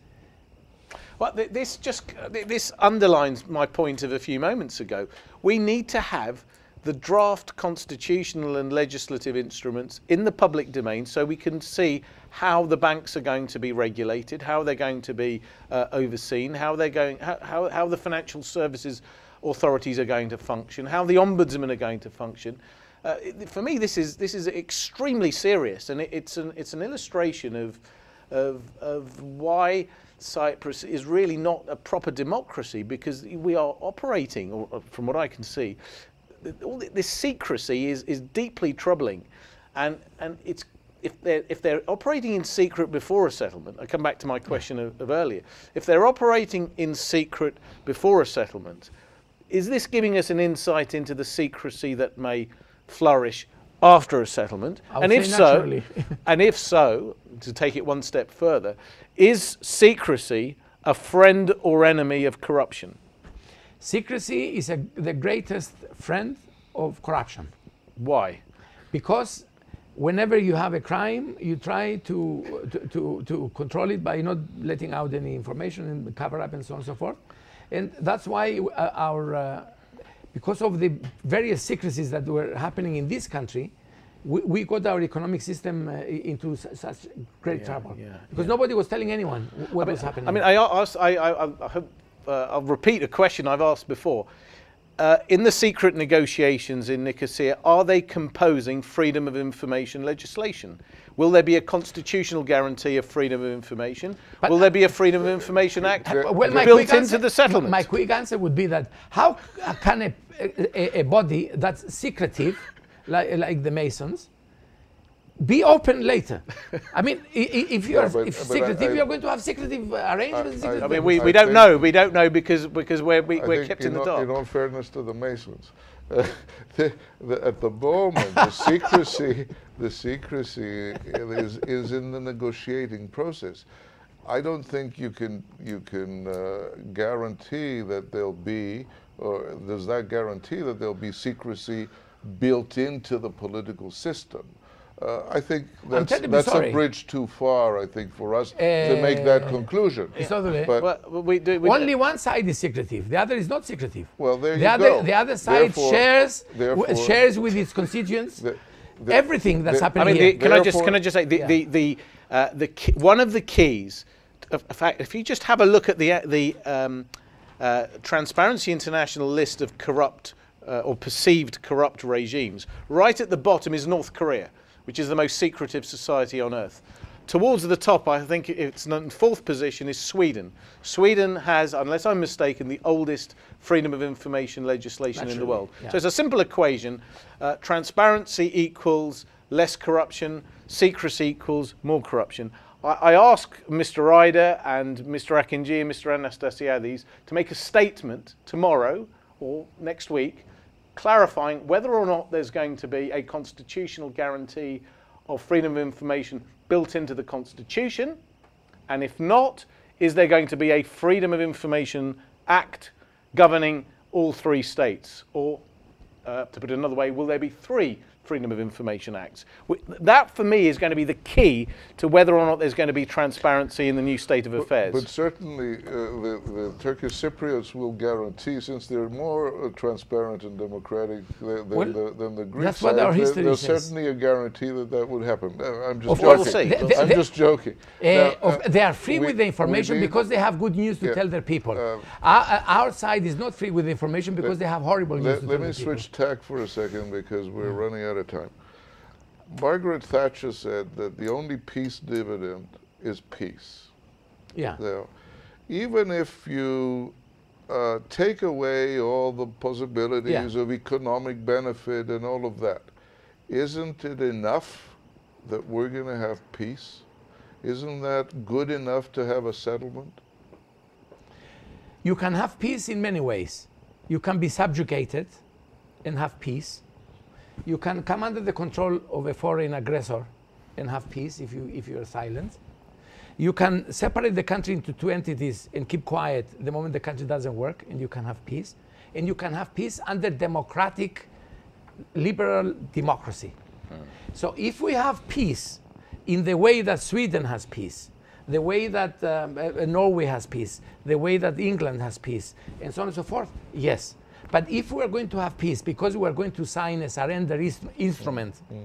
[SPEAKER 3] Well, th- this just th- this underlines my point of a few moments ago. We need to have the draft constitutional and legislative instruments in the public domain so we can see how the banks are going to be regulated, how they're going to be uh, overseen, how they're going, how, how, how the financial services authorities are going to function, how the ombudsman are going to function. Uh, it- for me, this is this is extremely serious, and it, it's an it's an illustration of of, of why Cyprus is really not a proper democracy because we are operating, or or from what I can see, all this secrecy is, is deeply troubling, and and it's if they're if they're operating in secret before a settlement. I come back to my question of, of earlier. If they're operating in secret before a settlement, is this giving us an insight into the secrecy that may flourish after a settlement? And if so, and if so, to take it one step further, is secrecy a friend or enemy of corruption?
[SPEAKER 2] Secrecy is a, the greatest friend of corruption.
[SPEAKER 3] Why?
[SPEAKER 2] because whenever you have a crime, you try to, to, to, to control it by not letting out any information and cover up and so on and so forth. And that's why uh, our, uh, because of the various secrecies that were happening in this country, we, we got our economic system uh, into su- such great
[SPEAKER 3] Yeah,
[SPEAKER 2] trouble.
[SPEAKER 3] yeah,
[SPEAKER 2] because
[SPEAKER 3] yeah.
[SPEAKER 2] nobody was telling anyone what
[SPEAKER 3] I mean,
[SPEAKER 2] was happening.
[SPEAKER 3] I mean, I asked, I, I, I hope, uh, I'll repeat a question I've asked before. Uh, in the secret negotiations in Nicosia, are they composing freedom of information legislation? Will there be a constitutional guarantee of freedom of information?
[SPEAKER 2] But-
[SPEAKER 3] Will there be a Freedom of Information Act
[SPEAKER 1] Uh,
[SPEAKER 2] well, my
[SPEAKER 3] built
[SPEAKER 2] quick
[SPEAKER 3] into
[SPEAKER 2] answer-
[SPEAKER 3] the settlement?
[SPEAKER 2] My quick answer would be that how can a, a, a body that's secretive, like, like the Masons, be open later? I mean, i- i- if you're
[SPEAKER 1] but-
[SPEAKER 2] if secretive,
[SPEAKER 1] I-
[SPEAKER 2] you're going to have secretive arrangements.
[SPEAKER 1] I- I-
[SPEAKER 3] I mean, we,
[SPEAKER 1] I
[SPEAKER 3] we don't know. We don't know because because we're we,
[SPEAKER 1] I
[SPEAKER 3] we're kept in the
[SPEAKER 1] all-
[SPEAKER 3] dark.
[SPEAKER 1] In all fairness to the Masons, uh, the, the, at the moment, the secrecy, the secrecy is, is in the negotiating process. I don't think you can you can uh, guarantee that there'll be, or does that guarantee that there'll be secrecy built into the political system? Uh, I think that's, that's a bridge too far. I think for us to make that
[SPEAKER 2] Uh,
[SPEAKER 1] conclusion.
[SPEAKER 2] Totally.
[SPEAKER 1] But
[SPEAKER 3] well, we do. We
[SPEAKER 2] Only one side is secretive. The other is not secretive.
[SPEAKER 1] Well, there
[SPEAKER 2] the
[SPEAKER 1] you
[SPEAKER 2] other,
[SPEAKER 1] go.
[SPEAKER 2] The other side
[SPEAKER 1] Therefore-
[SPEAKER 2] shares
[SPEAKER 1] therefore-
[SPEAKER 2] shares with its constituents
[SPEAKER 1] the- the-
[SPEAKER 2] everything that's
[SPEAKER 1] the-
[SPEAKER 2] happening
[SPEAKER 3] I mean,
[SPEAKER 2] here.
[SPEAKER 3] the, can I just can I just say the
[SPEAKER 2] Yeah.
[SPEAKER 3] the the, uh, the key, one of the keys. In fact, if you just have a look at the the um, uh, Transparency International list of corrupt uh, or perceived corrupt regimes, right at the bottom is North Korea, which is the most secretive society on earth. Towards the top, I think it's in fourth position is Sweden. Sweden has, unless I'm mistaken, the oldest freedom of information legislation
[SPEAKER 2] Naturally,
[SPEAKER 3] in the world.
[SPEAKER 2] yeah.
[SPEAKER 3] So it's a simple equation: uh, transparency equals less corruption, secrecy equals more corruption. I, I ask Mr. Ryder and Mr. Akinci and Mr. Anastasiades to make a statement tomorrow or next week clarifying whether or not there's going to be a constitutional guarantee of freedom of information built into the Constitution, and if not, is there going to be a Freedom of Information Act governing all three states? Or, uh, to put it another way, will there be three Freedom of Information Acts? W- That, for me, is going to be the key to whether or not there's going to be transparency in the new state of affairs.
[SPEAKER 1] But certainly, uh, the, the Turkish Cypriots will guarantee, since they're more uh, transparent and democratic than, than
[SPEAKER 2] Well,
[SPEAKER 1] the, than the Greeks
[SPEAKER 2] that's what
[SPEAKER 1] are,
[SPEAKER 2] our
[SPEAKER 1] there-
[SPEAKER 2] history
[SPEAKER 1] there's
[SPEAKER 2] says.
[SPEAKER 1] certainly a guarantee that that would happen. Uh, I'm just
[SPEAKER 2] Of
[SPEAKER 1] joking.
[SPEAKER 3] course. We'll.
[SPEAKER 2] They-
[SPEAKER 1] I'm
[SPEAKER 2] they-
[SPEAKER 1] just joking.
[SPEAKER 2] Uh,
[SPEAKER 1] Now,
[SPEAKER 2] of-
[SPEAKER 1] uh,
[SPEAKER 2] they are free
[SPEAKER 1] we-
[SPEAKER 2] with the information
[SPEAKER 1] need-
[SPEAKER 2] because they have good news to
[SPEAKER 1] Yeah.
[SPEAKER 2] tell their people.
[SPEAKER 1] Uh,
[SPEAKER 2] our, our side is not free with information because they have horrible news
[SPEAKER 1] Let,
[SPEAKER 2] to
[SPEAKER 1] let
[SPEAKER 2] tell
[SPEAKER 1] me
[SPEAKER 2] the people.
[SPEAKER 1] switch tack for a second because we're running out of time. Margaret Thatcher said that the only peace dividend is peace.
[SPEAKER 2] Yeah.
[SPEAKER 1] Now, even if you uh, take away all the possibilities of economic benefit and all of that, isn't it enough that we're going to have peace? Isn't that good enough to have a settlement?
[SPEAKER 2] You can have peace in many ways. You can be subjugated and have peace. You can come under the control of a foreign aggressor and have peace if you if you're silent. You can separate the country into two entities and keep quiet the moment the country doesn't work, and you can have peace. And you can have peace under democratic, liberal democracy. So if we have peace in the way that Sweden has peace, the way that um, uh, Norway has peace, the way that England has peace, and so on and so forth, yes. But if we are going to have peace because we are going to sign a surrender is- instrument mm. Mm.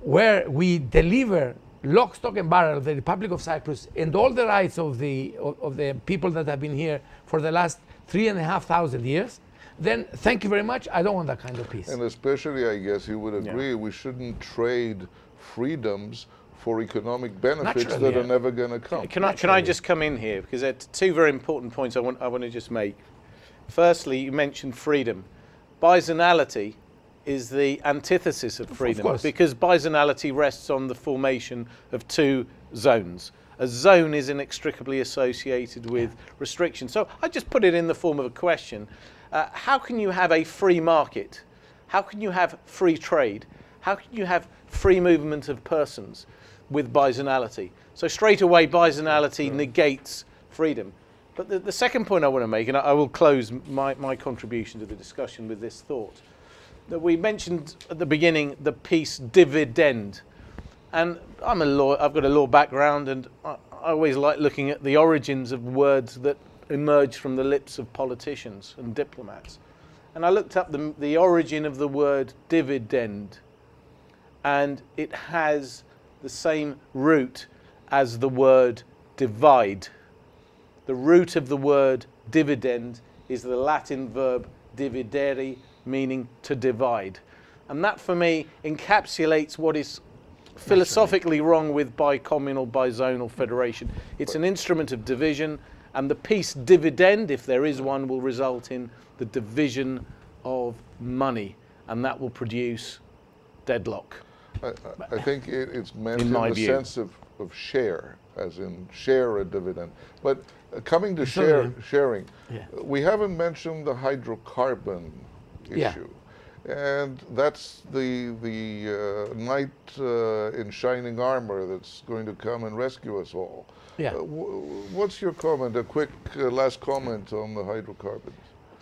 [SPEAKER 2] where we deliver lock, stock, and barrel the Republic of Cyprus and all the rights of the, of, of the people that have been here for the last three and a half thousand years, then thank you very much. I don't want that kind of peace.
[SPEAKER 1] And especially, I guess you would agree, we shouldn't trade freedoms for economic benefits
[SPEAKER 2] Naturally,
[SPEAKER 1] that are never going to come.
[SPEAKER 3] Can I, can I just come in here? Because there are two very important points I want, I want to just make. Firstly, you mentioned freedom. Bizonality is the antithesis of freedom
[SPEAKER 2] course.
[SPEAKER 3] because bizonality rests on the formation of two zones. A zone is inextricably associated with restriction. So I just put it in the form of a question. Uh, how can you have a free market? How can you have free trade? How can you have free movement of persons with bizonality? So straight away, bizonality negates freedom. But the, the second point I want to make, and I, I will close my, my contribution to the discussion with this thought, that we mentioned at the beginning the peace dividend. And I'm a law, I've got a law background, and I, I always like looking at the origins of words that emerge from the lips of politicians and diplomats. And I looked up the, the origin of the word dividend, and it has the same root as the word divide. The root of the word dividend is the Latin verb dividere, meaning to divide. And that for me encapsulates what is philosophically wrong with bicommunal, bizonal federation. It's an instrument of division, and the peace dividend, if there is one, will result in the division of money, and that will produce deadlock.
[SPEAKER 1] I, I- think it, it's meant
[SPEAKER 3] In
[SPEAKER 1] in,
[SPEAKER 3] my
[SPEAKER 1] the
[SPEAKER 3] view.
[SPEAKER 1] sense of, of share, as in share a dividend. But uh, coming to share, sharing,
[SPEAKER 2] Yeah.
[SPEAKER 1] uh, we haven't mentioned the hydrocarbon
[SPEAKER 2] Yeah.
[SPEAKER 1] issue. And that's the, the uh, knight uh, in shining armor that's going to come and rescue us all.
[SPEAKER 2] Yeah.
[SPEAKER 1] Uh, wh- what's your comment, a quick uh, last comment on the hydrocarbons?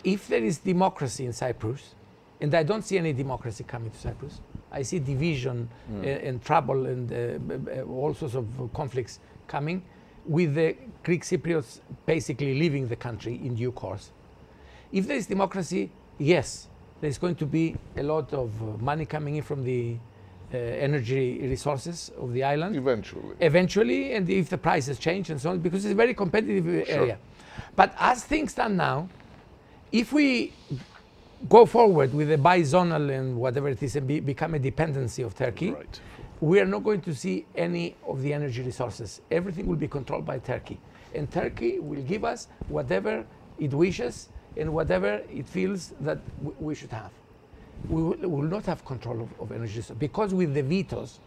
[SPEAKER 2] if there is democracy in Cyprus, and I don't see any democracy coming to Cyprus, I see division
[SPEAKER 1] Hmm.
[SPEAKER 2] uh, and trouble and uh, all sorts of conflicts coming, with the Greek Cypriots basically leaving the country in due course. If there is democracy, yes, there's going to be a lot of uh, money coming in from the uh, energy resources of the island
[SPEAKER 1] Eventually.
[SPEAKER 2] eventually, and if the prices change and so on, because it's a very competitive
[SPEAKER 1] Sure.
[SPEAKER 2] area. But as things stand now, if we go forward with the bizonal and whatever it is and be, become a dependency of Turkey,
[SPEAKER 3] Right.
[SPEAKER 2] we are not going to see any of the energy resources. Everything will be controlled by Turkey. And Turkey will give us whatever it wishes and whatever it feels that we should have. We will, will not have control of, of energy resources because with the vetoes,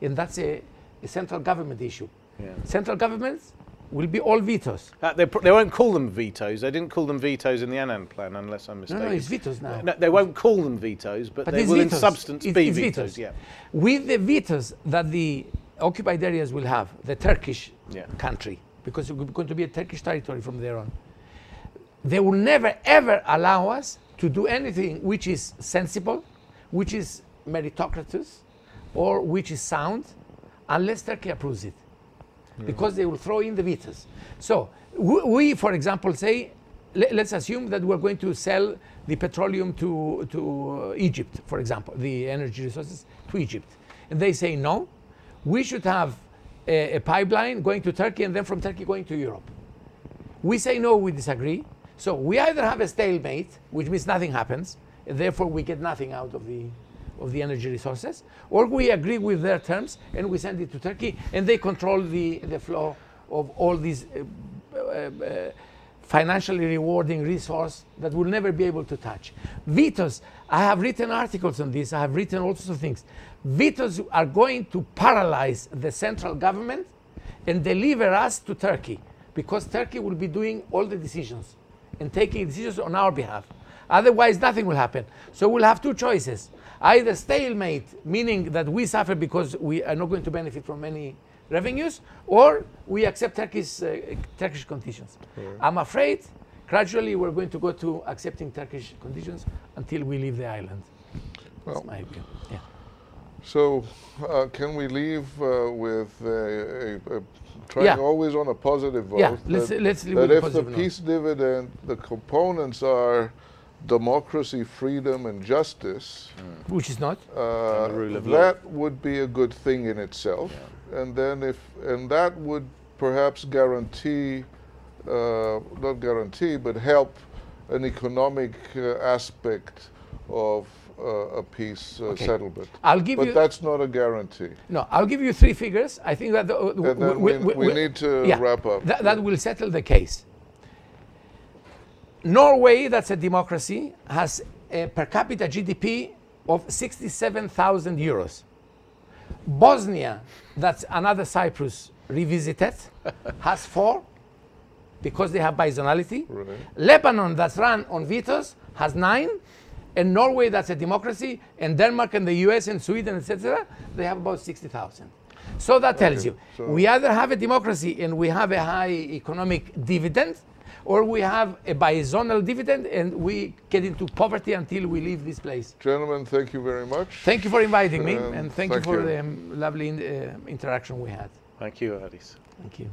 [SPEAKER 2] and that's a, a central government issue.
[SPEAKER 3] Yeah.
[SPEAKER 2] Central governments will be all vetoes.
[SPEAKER 3] Uh, they, they won't call them vetoes. They didn't call them vetoes in the Annan plan, unless I'm mistaken.
[SPEAKER 2] no, no, it's vetoes now.
[SPEAKER 3] No, they won't call them vetoes, but,
[SPEAKER 2] But
[SPEAKER 3] they will in substance
[SPEAKER 2] It's-
[SPEAKER 3] be
[SPEAKER 2] it's
[SPEAKER 3] vetoes.
[SPEAKER 2] vetoes.
[SPEAKER 3] Yeah.
[SPEAKER 2] with the vetoes that the occupied areas will have, the Turkish
[SPEAKER 3] Yeah.
[SPEAKER 2] country, because it's going to be a Turkish territory from there on, they will never ever allow us to do anything which is sensible, which is meritocratic, or which is sound, unless Turkey approves it. Because they will throw in the vetoes. So we, for example, say, le- let's assume that we're going to sell the petroleum to, to uh, Egypt, for example, the energy resources to Egypt. And they say, no, we should have a, a pipeline going to Turkey and then from Turkey going to Europe. We say no, we disagree. So we either have a stalemate, which means nothing happens, and therefore we get nothing out of the of the energy resources, or we agree with their terms and we send it to Turkey, and they control the the flow of all these uh, uh, uh, financially rewarding resource that we'll never be able to touch. Vetoes. I have written articles on this. I have written all sorts of things. Vetoes are going to paralyze the central government and deliver us to Turkey because Turkey will be doing all the decisions and taking decisions on our behalf. Otherwise, nothing will happen. So we'll have two choices either stalemate, meaning that we suffer because we are not going to benefit from any revenues, or we accept Turkish, uh, Turkish conditions. I'm afraid gradually we're going to go to accepting Turkish conditions until we leave the island.
[SPEAKER 1] Well,
[SPEAKER 2] That's my view. Yeah.
[SPEAKER 1] So, uh, can we leave uh, with a, a, a trying
[SPEAKER 2] Yeah.
[SPEAKER 1] always on a positive vote?
[SPEAKER 2] Yeah, let's-
[SPEAKER 1] that,
[SPEAKER 2] let's leave
[SPEAKER 1] that if the
[SPEAKER 2] positive note.
[SPEAKER 1] peace dividend, the components are democracy, freedom, and justice.
[SPEAKER 2] Which is not.
[SPEAKER 1] Uh,
[SPEAKER 3] And the rule of law.
[SPEAKER 1] that would be a good thing in itself, and then if and that would perhaps guarantee, uh, not guarantee, but help an economic uh, aspect of uh, a peace uh,
[SPEAKER 2] Okay.
[SPEAKER 1] settlement.
[SPEAKER 2] I'll give
[SPEAKER 1] But
[SPEAKER 2] you.
[SPEAKER 1] that's not a guarantee.
[SPEAKER 2] No, I'll give you three figures. I think that the, uh,
[SPEAKER 1] And then we, we, need to
[SPEAKER 2] yeah,
[SPEAKER 1] wrap up.
[SPEAKER 2] That, that will settle the case. Norway, that's a democracy, has a per capita GDP of 67,000 euros. Bosnia, that's another Cyprus revisited, has four because they have bizonality.
[SPEAKER 1] Right.
[SPEAKER 2] Lebanon, that's run on vetoes, has nine. And Norway, that's a democracy. And Denmark and the US and Sweden, etc., they have about 60,000. So that tells
[SPEAKER 1] Okay,
[SPEAKER 2] you
[SPEAKER 1] so-
[SPEAKER 2] we either have a democracy and we have a high economic dividend, or we have a bizonal dividend and we get into poverty until we leave this place.
[SPEAKER 1] Gentlemen, thank you very much.
[SPEAKER 2] Thank you for inviting me,
[SPEAKER 1] Um,
[SPEAKER 2] and thank,
[SPEAKER 1] thank
[SPEAKER 2] you for
[SPEAKER 1] you.
[SPEAKER 2] the um, lovely in, uh, interaction we had.
[SPEAKER 3] Thank you, Aris.
[SPEAKER 2] Thank you.